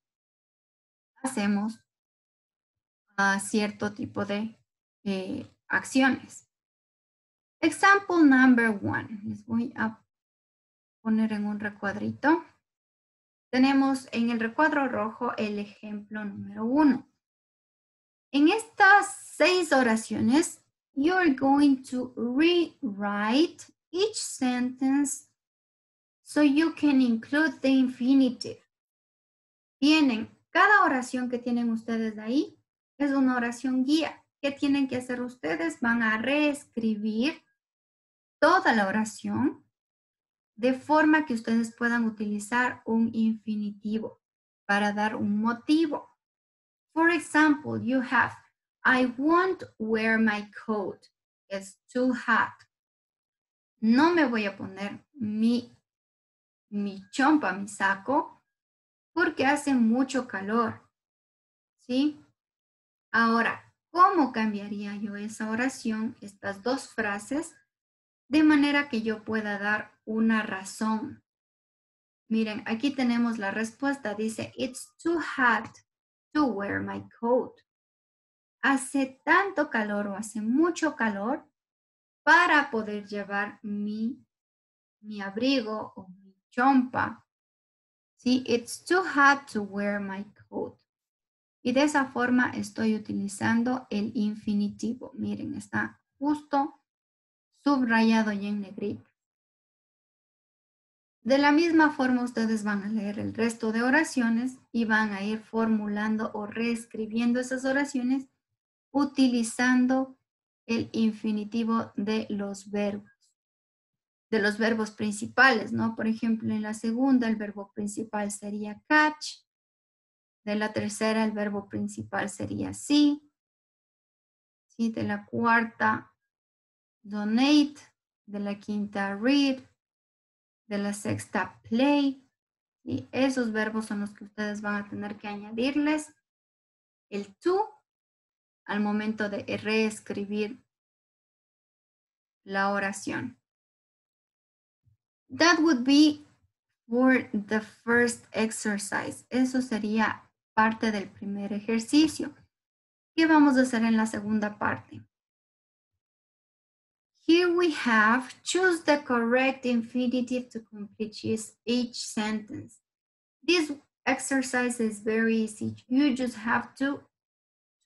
[SPEAKER 1] hacemos ah, cierto tipo de eh, acciones. Example number one. Les voy a poner en un recuadrito. Tenemos en el recuadro rojo el ejemplo número uno. En estas seis oraciones, you're going to rewrite each sentence so you can include the infinitive. Tienen, cada oración que tienen ustedes ahí es una oración guía. ¿Qué tienen que hacer ustedes? Van a reescribir toda la oración de forma que ustedes puedan utilizar un infinitivo para dar un motivo. For example, you have, I won't wear my coat. It's too hot. No me voy a poner mi, mi chompa, mi saco, porque hace mucho calor. ¿Sí? Ahora, ¿cómo cambiaría yo esa oración, estas dos frases, de manera que yo pueda dar una razón? Miren, aquí tenemos la respuesta. Dice, it's too hot to wear my coat. Hace tanto calor o hace mucho calor para poder llevar mi, mi abrigo o mi chompa. Sí, it's too hot to wear my coat. Y de esa forma estoy utilizando el infinitivo. Miren, está justo subrayado y en negrito. De la misma forma, ustedes van a leer el resto de oraciones y van a ir formulando o reescribiendo esas oraciones utilizando el infinitivo de los verbos. de los verbos principales, ¿no? Por ejemplo, en la segunda el verbo principal sería catch. De la tercera el verbo principal sería see. ¿Sí? De la cuarta, donate. De la quinta, read. De la sexta, play. Y esos verbos son los que ustedes van a tener que añadirles el to al momento de reescribir la oración. That would be for the first exercise. Eso sería parte del primer ejercicio. ¿Qué vamos a hacer en la segunda parte? Here we have choose the correct infinitive to complete each sentence. This exercise is very easy. You just have to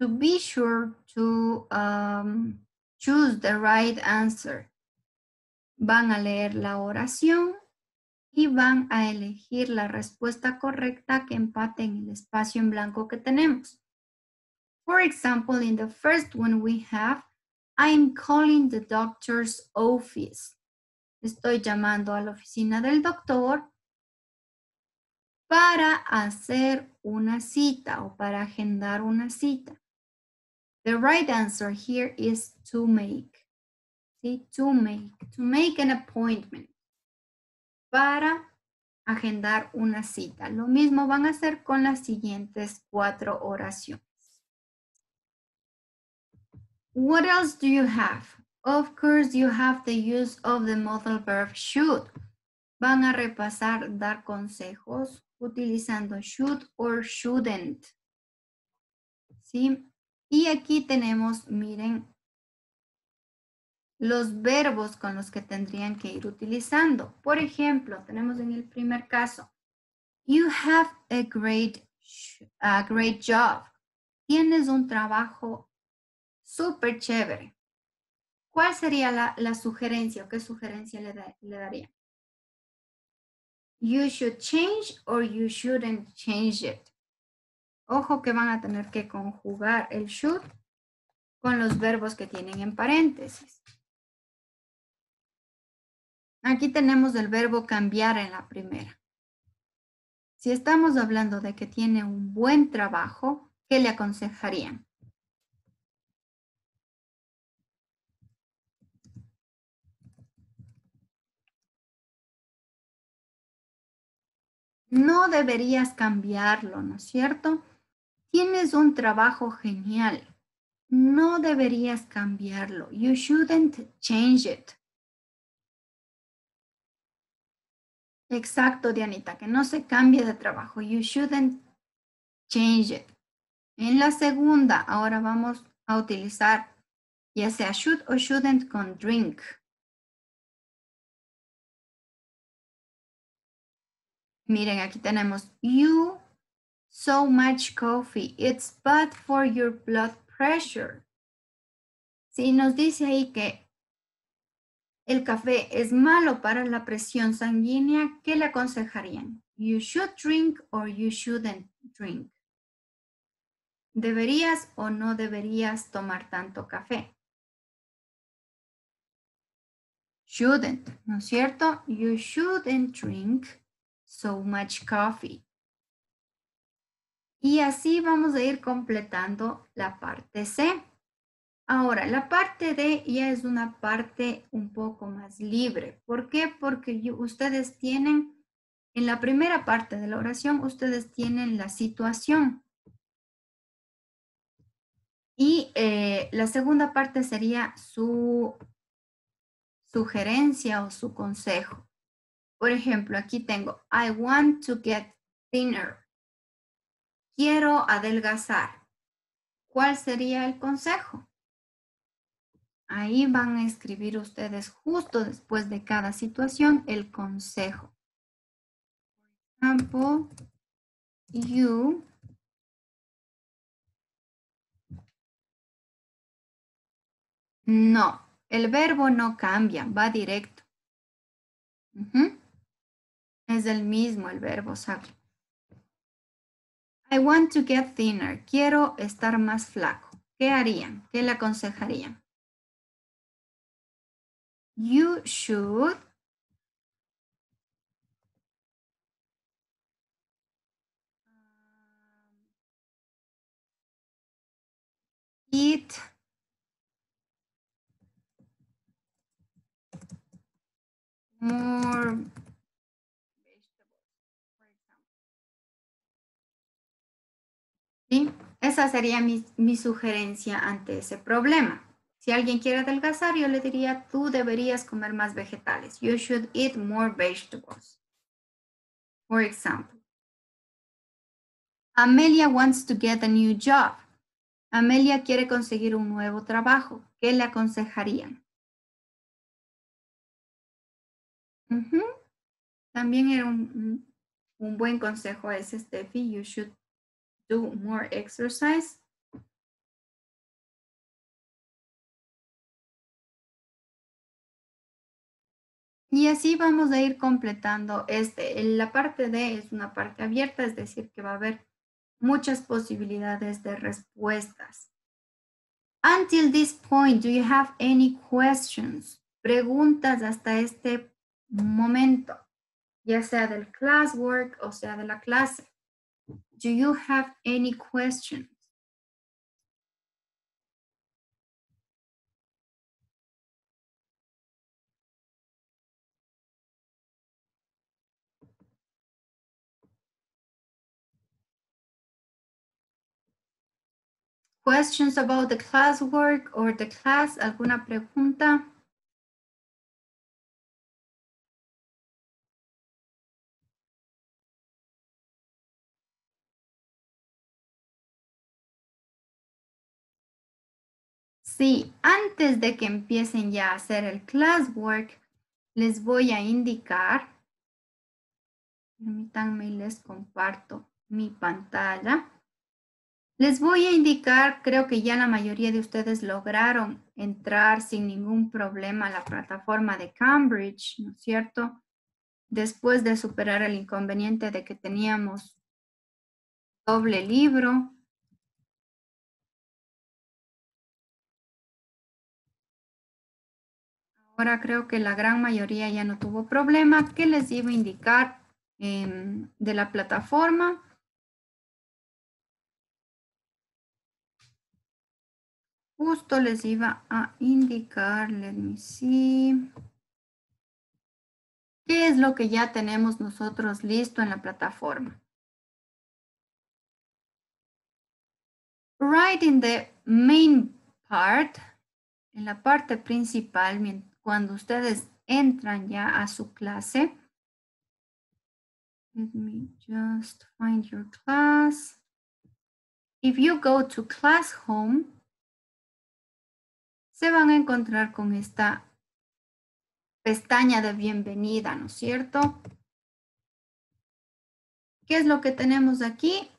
[SPEAKER 1] to be sure to um, choose the right answer. Van a leer la oración y van a elegir la respuesta correcta que empate en el espacio en blanco que tenemos. For example, in the first one we have, I'm calling the doctor's office. Estoy llamando a la oficina del doctor para hacer una cita o para agendar una cita. The right answer here is to make. ¿sí? To make. To make an appointment. Para agendar una cita. Lo mismo van a hacer con las siguientes cuatro oraciones. What else do you have? Of course, you have the use of the modal verb should. Van a repasar dar consejos utilizando should or shouldn't. ¿Sí? Y aquí tenemos, miren, los verbos con los que tendrían que ir utilizando. Por ejemplo, tenemos en el primer caso, you have a great, a great job. Tienes un trabajo súper chévere. ¿Cuál sería la, la, sugerencia o qué sugerencia le, le daría? You should change or you shouldn't change it. Ojo que van a tener que conjugar el should con los verbos que tienen en paréntesis. Aquí tenemos el verbo cambiar en la primera. Si estamos hablando de que tiene un buen trabajo, ¿qué le aconsejarían? No deberías cambiarlo, ¿no es cierto? Tienes un trabajo genial. No deberías cambiarlo. You shouldn't change it. Exacto, Dianita, que no se cambie de trabajo. You shouldn't change it. En la segunda, ahora vamos a utilizar ya sea should o shouldn't con drink. Miren, aquí tenemos you so much coffee. It's bad for your blood pressure. Si nos dice ahí que el café es malo para la presión sanguínea, ¿qué le aconsejarían? You should drink or you shouldn't drink. ¿Deberías o no deberías tomar tanto café? Shouldn't, ¿no es cierto? You shouldn't drink so much coffee. Y así vamos a ir completando la parte C. Ahora, la parte D ya es una parte un poco más libre. ¿Por qué? Porque ustedes tienen, en la primera parte de la oración, ustedes tienen la situación. Y eh, la segunda parte sería su sugerencia o su consejo. Por ejemplo, aquí tengo, I want to get thinner. Quiero adelgazar. ¿Cuál sería el consejo? Ahí van a escribir ustedes justo después de cada situación el consejo. Por ejemplo, you No, el verbo no cambia, va directo. Es el mismo el verbo, saco. I want to get thinner. Quiero estar más flaco. ¿Qué harían? ¿Qué le aconsejarían? You should eat more Esa sería mi, sugerencia ante ese problema. Si alguien quiere adelgazar, yo le diría, tú deberías comer más vegetales. You should eat more vegetables. For example. Amelia wants to get a new job. Amelia quiere conseguir un nuevo trabajo. ¿Qué le aconsejarían? También era un- un buen consejo ese, Steffi. You should do more exercise. Y así vamos a ir completando este. La parte D es una parte abierta, es decir, que va a haber muchas posibilidades de respuestas. Until this point, do you have any questions? Preguntas hasta este momento, ya sea del classwork o sea de la clase. Do you have any questions? Questions about the classwork or the class? ¿Alguna pregunta? Sí, antes de que empiecen ya a hacer el classwork, les voy a indicar, permítanme y les comparto mi pantalla. Les voy a indicar, creo que ya la mayoría de ustedes lograron entrar sin ningún problema a la plataforma de Cambridge, ¿no es cierto? Después de superar el inconveniente de que teníamos doble libro. Ahora creo que la gran mayoría ya no tuvo problema. ¿Qué les iba a indicar em, de la plataforma? Justo les iba a indicar, let me see. ¿Qué es lo que ya tenemos nosotros listo en la plataforma? Right in the main part, en la parte principal, cuando ustedes entran ya a su clase. Let me just find your class. If you go to class home, se van a encontrar con esta pestaña de bienvenida, ¿no es cierto? ¿Qué es lo que tenemos aquí?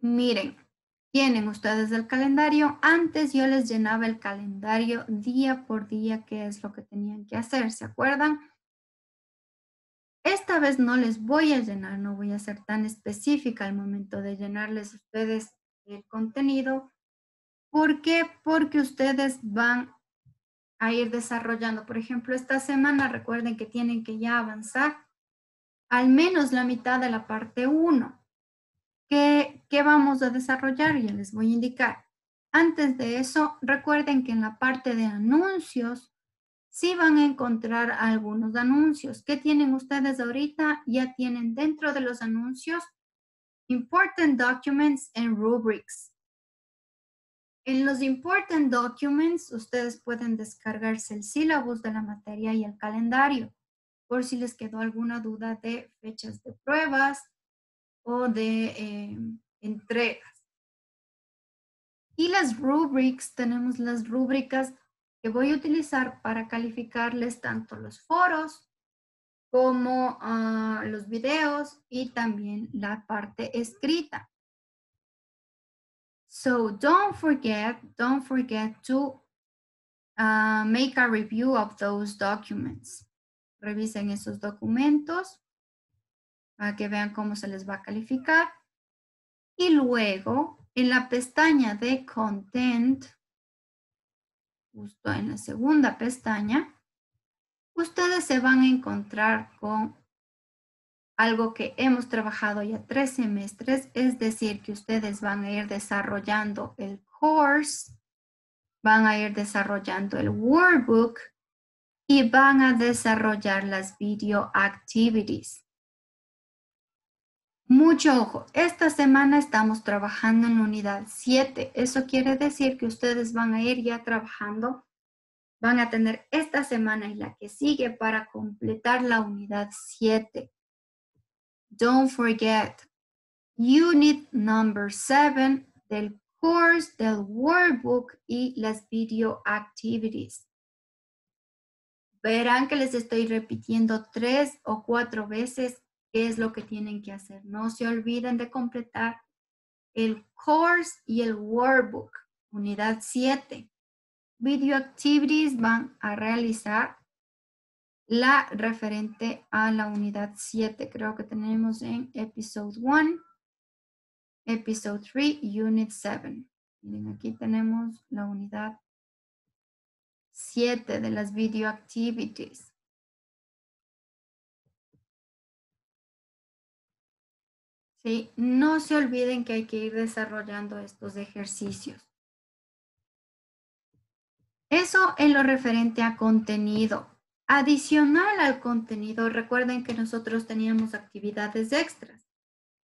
[SPEAKER 1] Miren, tienen ustedes el calendario. Antes yo les llenaba el calendario día por día, qué es lo que tenían que hacer, ¿se acuerdan? Esta vez no les voy a llenar, no voy a ser tan específica al momento de llenarles ustedes el contenido. ¿Por qué? Porque ustedes van a ir desarrollando. Por ejemplo, esta semana recuerden que tienen que ya avanzar al menos la mitad de la parte 1. ¿Qué, ¿Qué vamos a desarrollar? Ya les voy a indicar. Antes de eso, recuerden que en la parte de anuncios sí van a encontrar algunos anuncios. ¿Qué tienen ustedes ahorita? Ya tienen dentro de los anuncios Important Documents and Rubrics. En los Important Documents, ustedes pueden descargarse el sílabus de la materia y el calendario, por si les quedó alguna duda de fechas de pruebas o de eh, entregas. Y las rubrics, tenemos las rúbricas que voy a utilizar para calificarles tanto los foros como ah, los videos y también la parte escrita. So don't forget, don't forget to uh, make a review of those documents. Revisen esos documentos para que vean cómo se les va a calificar. Y luego, en la pestaña de Content, justo en la segunda pestaña, ustedes se van a encontrar con algo que hemos trabajado ya tres semestres, es decir, que ustedes van a ir desarrollando el course, van a ir desarrollando el workbook y van a desarrollar las video activities. Mucho ojo, esta semana estamos trabajando en la unidad 7. Eso quiere decir que ustedes van a ir ya trabajando, van a tener esta semana y la que sigue para completar la unidad 7. Don't forget, unit number 7 del course, del workbook y las video activities. Verán que les estoy repitiendo tres o cuatro veces qué es lo que tienen que hacer. No se olviden de completar el course y el workbook, unidad 7. Video activities van a realizar la referente a la unidad 7. Creo que tenemos en episode 1, episode 3, unit 7. Miren, aquí tenemos la unidad 7 de las video activities. Sí, no se olviden que hay que ir desarrollando estos ejercicios. Eso en lo referente a contenido. Adicional al contenido, recuerden que nosotros teníamos actividades extras.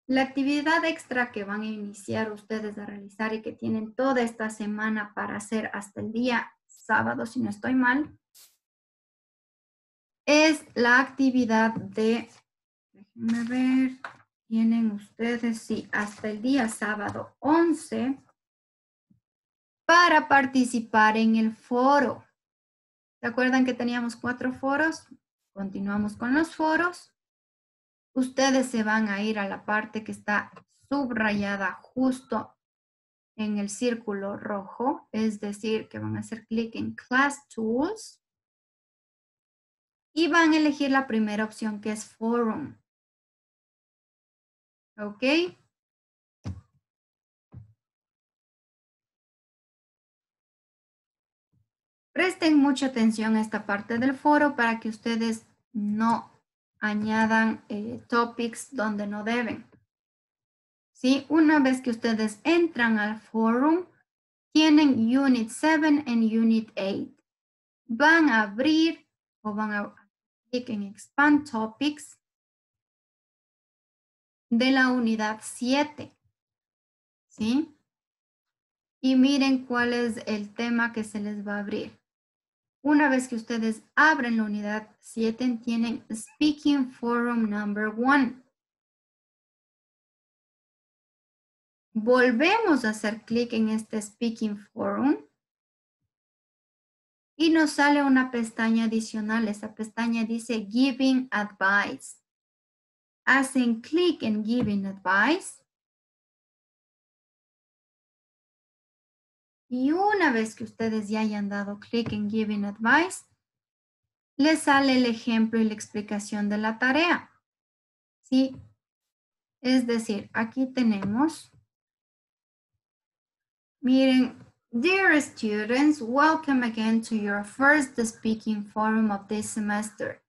[SPEAKER 1] La actividad extra que van a iniciar ustedes a realizar y que tienen toda esta semana para hacer hasta el día sábado, si no estoy mal, es la actividad de, déjenme ver, tienen ustedes, sí, hasta el día sábado 11 para participar en el foro. ¿Se acuerdan que teníamos cuatro foros? Continuamos con los foros. Ustedes se van a ir a la parte que está subrayada justo en el círculo rojo, es decir, que van a hacer clic en Class Tools y van a elegir la primera opción que es Forum. ¿Ok? Presten mucha atención a esta parte del foro para que ustedes no añadan eh, topics donde no deben. ¿sí? Una vez que ustedes entran al forum, tienen Unit 7 y Unit 8. Van a abrir o van a clic en Expand Topics de la unidad 7. ¿Sí? Y miren cuál es el tema que se les va a abrir. Una vez que ustedes abren la unidad 7, tienen Speaking Forum Number 1. Volvemos a hacer clic en este Speaking Forum y nos sale una pestaña adicional. Esa pestaña dice Giving Advice. Hacen clic en Giving Advice. Y una vez que ustedes ya hayan dado clic en Giving Advice, les sale el ejemplo y la explicación de la tarea. ¿Sí? Es decir, aquí tenemos Miren, dear students, welcome again to your first speaking forum of this semester.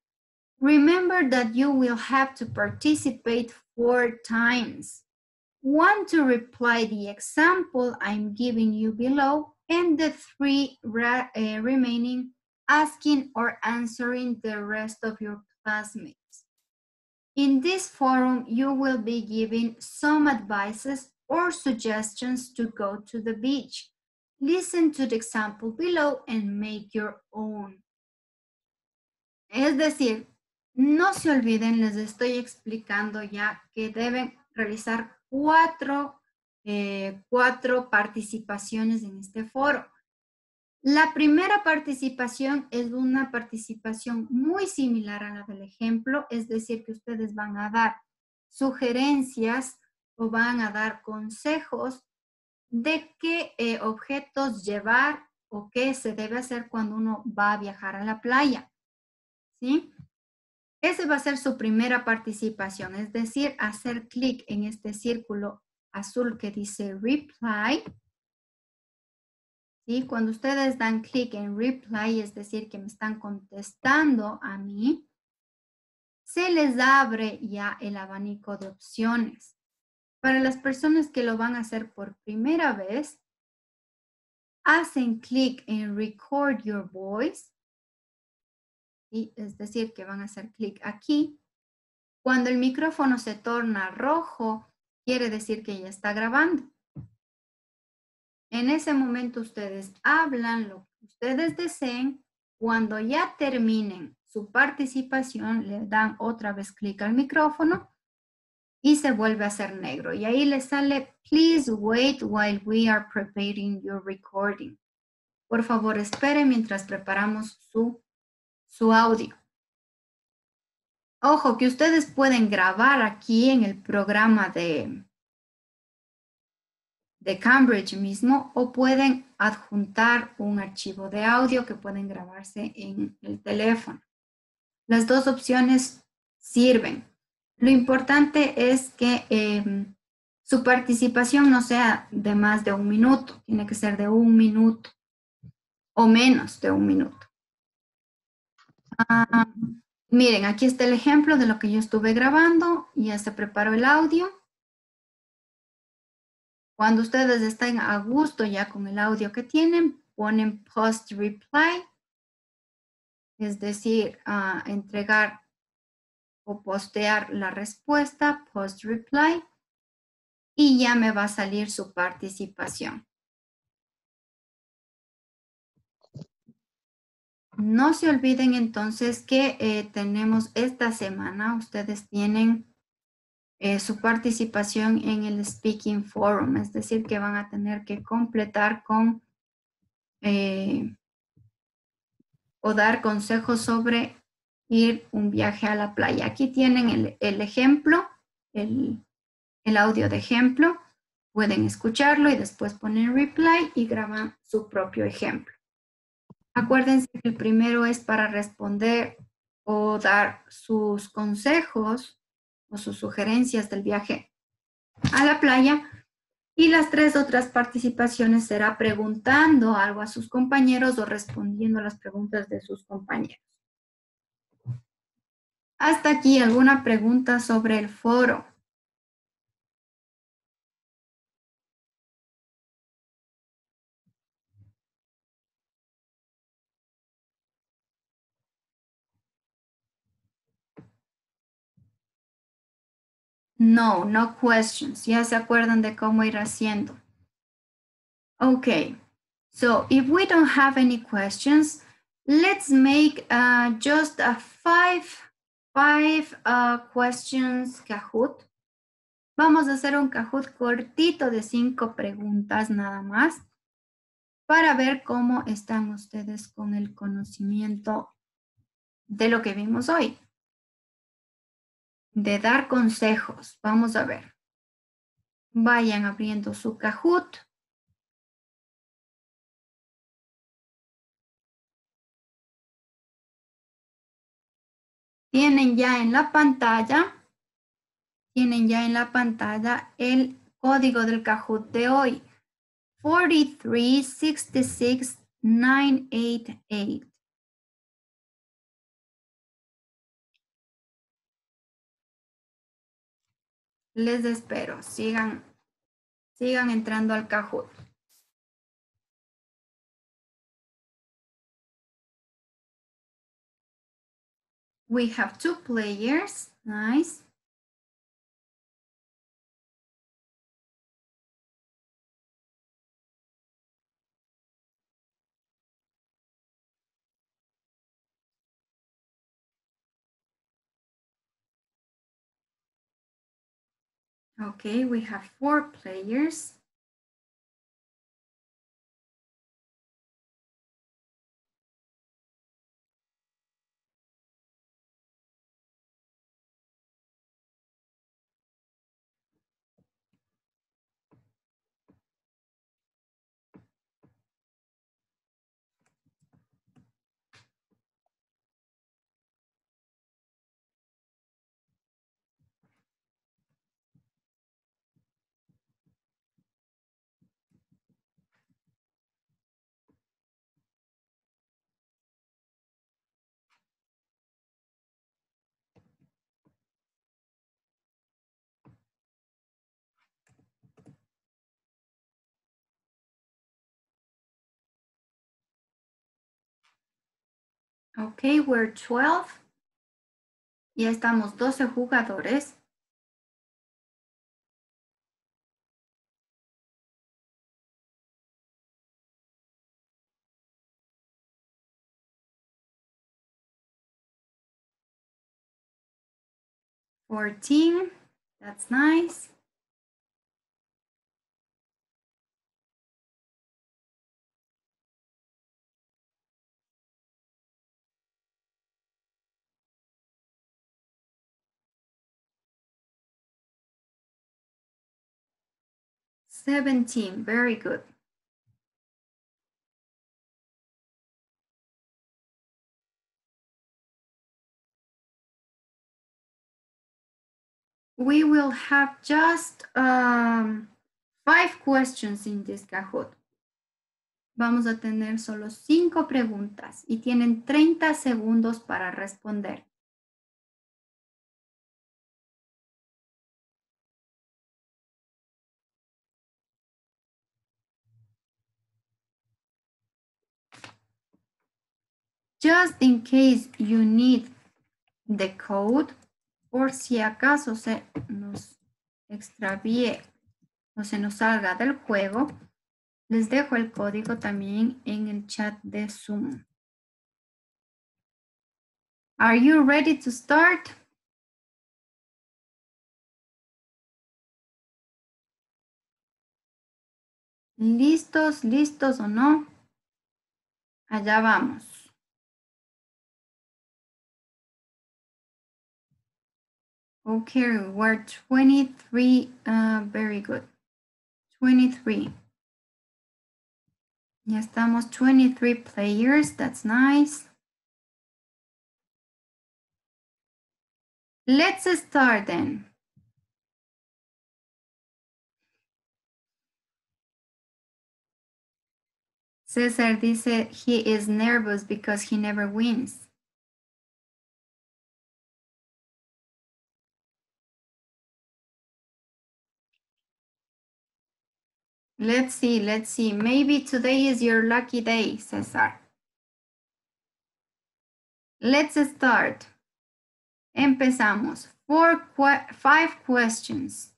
[SPEAKER 1] Remember that you will have to participate four times. One to reply the example I'm giving you below and the three uh, remaining asking or answering the rest of your classmates. In this forum, you will be given some advices or suggestions to go to the beach. Listen to the example below and make your own. Es decir, no se olviden, les estoy explicando ya que deben realizar cuatro, eh, cuatro participaciones en este foro. La primera participación es una participación muy similar a la del ejemplo, es decir, que ustedes van a dar sugerencias o van a dar consejos de qué eh, objetos llevar o qué se debe hacer cuando uno va a viajar a la playa. ¿Sí? Ese va a ser su primera participación, es decir, hacer clic en este círculo azul que dice reply. ¿Sí? Cuando ustedes dan clic en reply, es decir, que me están contestando a mí, se les abre ya el abanico de opciones. Para las personas que lo van a hacer por primera vez, hacen clic en record your voice, es decir, que van a hacer clic aquí, cuando el micrófono se torna rojo, quiere decir que ya está grabando. En ese momento ustedes hablan lo que ustedes deseen. Cuando ya terminen su participación, le dan otra vez clic al micrófono y se vuelve a hacer negro. Y ahí le sale, please wait while we are preparing your recording. Por favor, espere mientras preparamos su, su audio. Ojo, que ustedes pueden grabar aquí en el programa de, de Cambridge mismo o pueden adjuntar un archivo de audio que pueden grabarse en el teléfono. Las dos opciones sirven. Lo importante es que em, su participación no sea de más de un minuto, tiene que ser de un minuto o menos de un minuto. Miren, aquí está el ejemplo de lo que yo estuve grabando, ya se preparó el audio. Cuando ustedes estén a gusto ya con el audio que tienen, ponen post reply, es decir, entregar o postear la respuesta, post reply, y ya me va a salir su participación. No se olviden entonces que eh, tenemos esta semana, ustedes tienen eh, su participación en el Speaking Forum, es decir, que van a tener que completar con eh, o dar consejos sobre ir un viaje a la playa. Aquí tienen el, ejemplo, el, audio de ejemplo. Pueden escucharlo y después poner reply y graban su propio ejemplo. Acuérdense que el primero es para responder o dar sus consejos o sus sugerencias del viaje a la playa. Y las tres otras participaciones será preguntando algo a sus compañeros o respondiendo las preguntas de sus compañeros. Hasta aquí, ¿alguna pregunta sobre el foro? No, no questions. Ya se acuerdan de cómo ir haciendo. Okay, so if we don't have any questions, let's make uh, just a five, five uh, questions Kahoot. Vamos a hacer un Kahoot cortito de cinco preguntas nada más para ver cómo están ustedes con el conocimiento de lo que vimos hoy de dar consejos. Vamos a ver. Vayan abriendo su Kahoot. Tienen ya en la pantalla, tienen ya en la pantalla el código del Kahoot de hoy. 4366988. Les espero. Sigan, sigan entrando al Kahoot. We have two players. Nice. Okay, we have four players. Okay, we're 12. Ya estamos 12 jugadores. Fourteen, that's nice. Seventeen, very good. We will have just um, five questions in this Kahoot. Vamos a tener solo cinco preguntas y tienen 30 segundos para responder. Just in case you need the code, por si acaso se nos extravíe o se nos salga del juego, les dejo el código también en el chat de Zoom. Are you ready to start? ¿Listos, listos o no? Allá vamos. Okay, we're 23, uh, very good. 23. Ya estamos 23 players, that's nice. Let's start then. Cesar dice he is nervous because he never wins. Let's see, let's see. Maybe today is your lucky day, Cesar. Let's start. Empezamos. Four, five questions.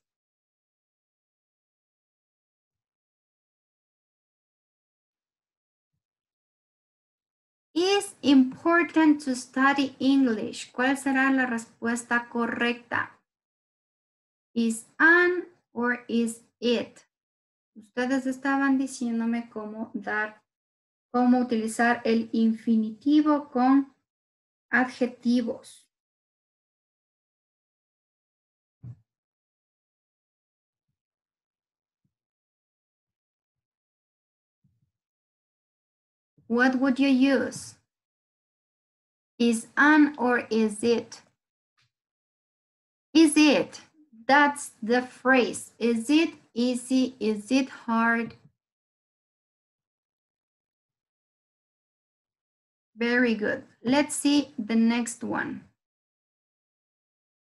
[SPEAKER 1] Is important to study English. ¿Cuál será la respuesta correcta? Is an or is it? Ustedes estaban diciéndome cómo dar, cómo utilizar el infinitivo con adjetivos. What would you use? Is an or is it? Is it? That's the phrase. Is it easy? Is it hard? Very good. Let's see the next one.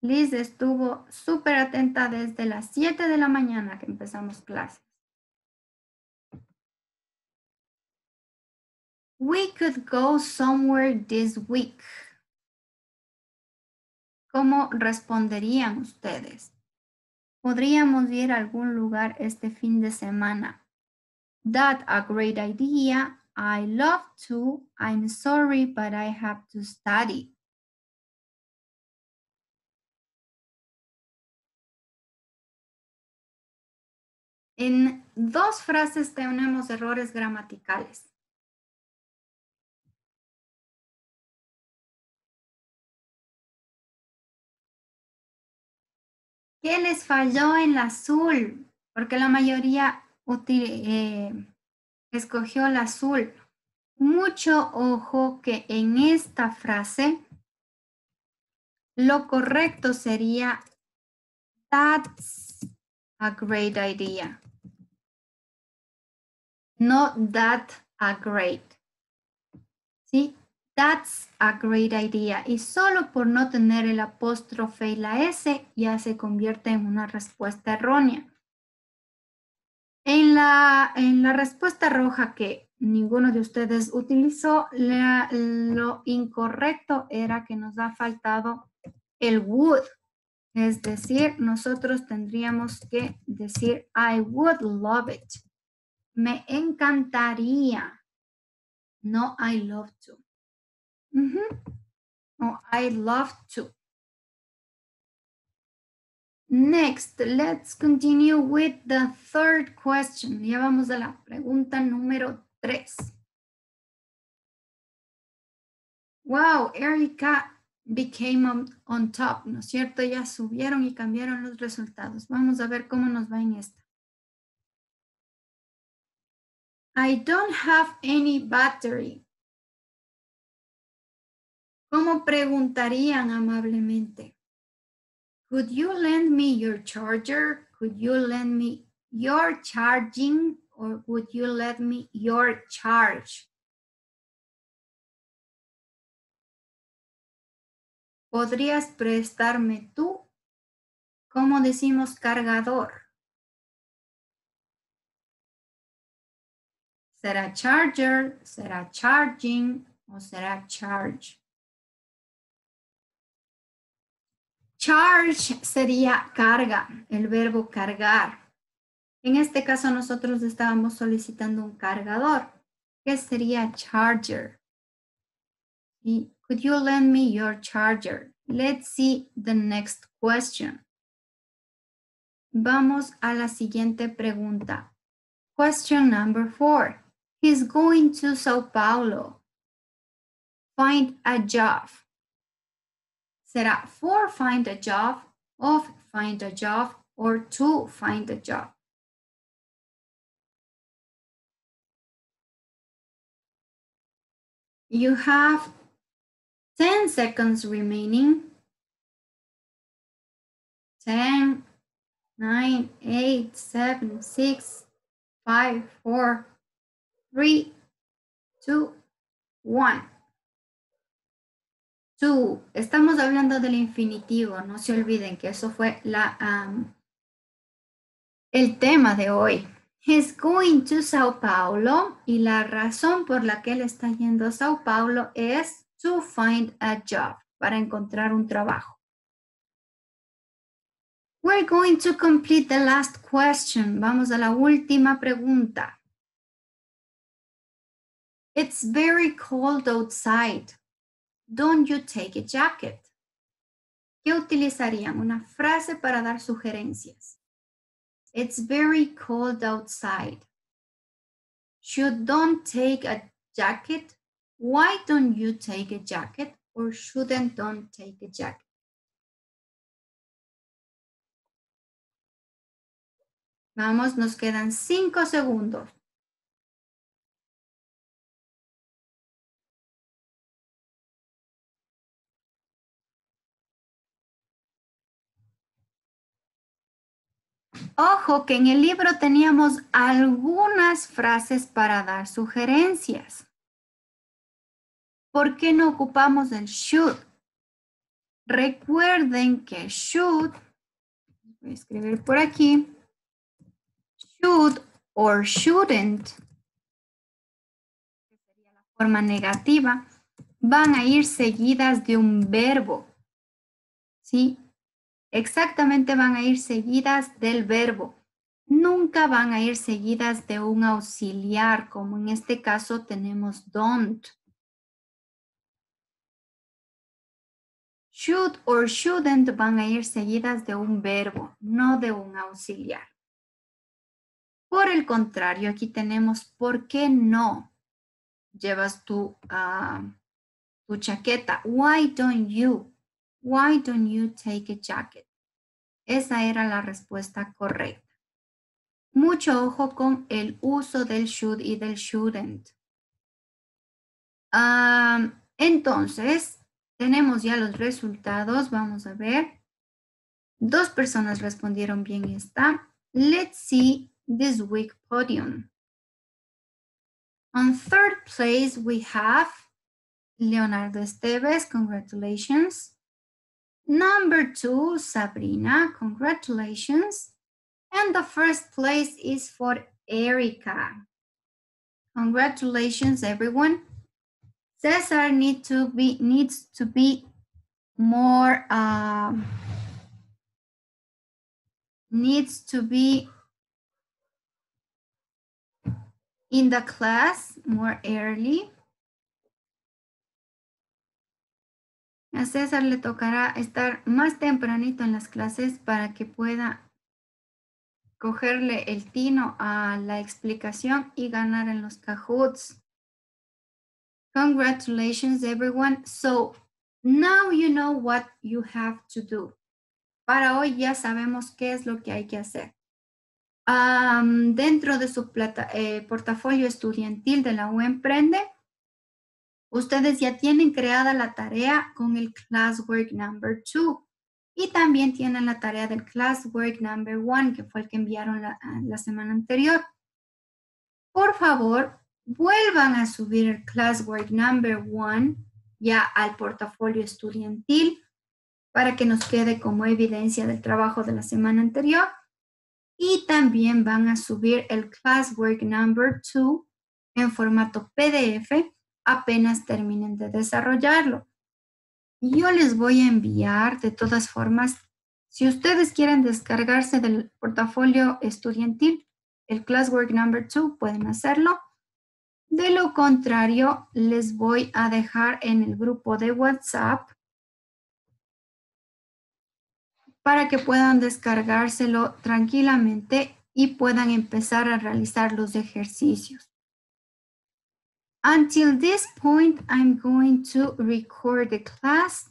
[SPEAKER 1] Liz estuvo súper atenta desde las 7 de la mañana que empezamos clases. We could go somewhere this week. ¿Cómo responderían ustedes? Podríamos ir a algún lugar este fin de semana. That a great idea. I love to. I'm sorry, but I have to study. En dos frases tenemos errores gramaticales. ¿Qué les falló en la azul? Porque la mayoría eh, escogió el azul. Mucho ojo que en esta frase lo correcto sería That's a great idea. No that a great. ¿Sí? That's a great idea. Y solo por no tener el apóstrofe y la S ya se convierte en una respuesta errónea. En la, en la respuesta roja que ninguno de ustedes utilizó, lo incorrecto era que nos ha faltado el would. Es decir, nosotros tendríamos que decir I would love it. Me encantaría. No I love to. Ujú. O I love to. Next, let's continue with the third question. Ya vamos a la pregunta número tres. Wow, Erika became on, on top, ¿no es cierto? Ya subieron y cambiaron los resultados. Vamos a ver cómo nos va en esta. I don't have any battery. ¿Cómo preguntarían amablemente? Could you lend me your charger? Could you lend me your charging? Or would you lend me your charge? ¿Podrías prestarme tú? ¿Cómo decimos cargador? ¿Será charger? ¿Será charging? ¿O será charge? Charge sería carga, el verbo cargar. En este caso nosotros estábamos solicitando un cargador, que sería charger. Could you lend me your charger? Let's see the next question. Vamos a la siguiente pregunta. Question number four. He's going to Sao Paulo. Find a job. Será for find a job, of find a job, or to find a job. You have 10 seconds remaining. 10, 9, 8, 7, 6, 5, 4, 3, 2, 1. Estamos hablando del infinitivo. No se olviden que eso fue el tema de hoy. He's going to Sao Paulo y la razón por la que él está yendo a Sao Paulo es to find a job, para encontrar un trabajo. We're going to complete the last question. Vamos a la última pregunta. It's very cold outside. Don't you take a jacket? ¿Qué utilizarían? Una frase para dar sugerencias. It's very cold outside. Should don't take a jacket? Why don't you take a jacket? Or shouldn't don't take a jacket? Vamos, nos quedan cinco segundos. Ojo que en el libro teníamos algunas frases para dar sugerencias. ¿Por qué no ocupamos el should? Recuerden que should, voy a escribir por aquí, should or shouldn't, que sería la forma negativa, van a ir seguidas de un verbo. ¿Sí? Exactamente van a ir seguidas del verbo. Nunca van a ir seguidas de un auxiliar, como en este caso tenemos don't. Should or shouldn't van a ir seguidas de un verbo, no de un auxiliar. Por el contrario, aquí tenemos ¿por qué no llevas tu, ah, tu chaqueta? Why don't you? Why don't you take a jacket? Esa era la respuesta correcta. Mucho ojo con el uso del should y del shouldn't. Ah, entonces, tenemos ya los resultados. Vamos a ver. Dos personas respondieron bien esta. Let's see this week podium. On third place, we have Leonardo Esteves. Congratulations. Number two, Sabrina. Congratulations. And the first place is for Erica. Congratulations, everyone. Cesar need to be needs to be more um, needs to be in the class more early. A César le tocará estar más tempranito en las clases para que pueda cogerle el tino a la explicación y ganar en los Cahoots. Congratulations, everyone. So now you know what you have to do. Para hoy ya sabemos qué es lo que hay que hacer. Dentro de su eh, portafolio estudiantil de la U Emprende, ustedes ya tienen creada la tarea con el classwork number two y también tienen la tarea del classwork number one, que fue el que enviaron la, ah, la semana anterior. Por favor, vuelvan a subir el classwork number one ya al portafolio estudiantil para que nos quede como evidencia del trabajo de la semana anterior. Y también van a subir el classwork number two en formato PDF apenas terminen de desarrollarlo. Yo les voy a enviar de todas formas, si ustedes quieren descargarse del portafolio estudiantil, el classwork number two, pueden hacerlo. De lo contrario, les voy a dejar en el grupo de WhatsApp para que puedan descargárselo tranquilamente y puedan empezar a realizar los ejercicios. Until this point, I'm going to record the class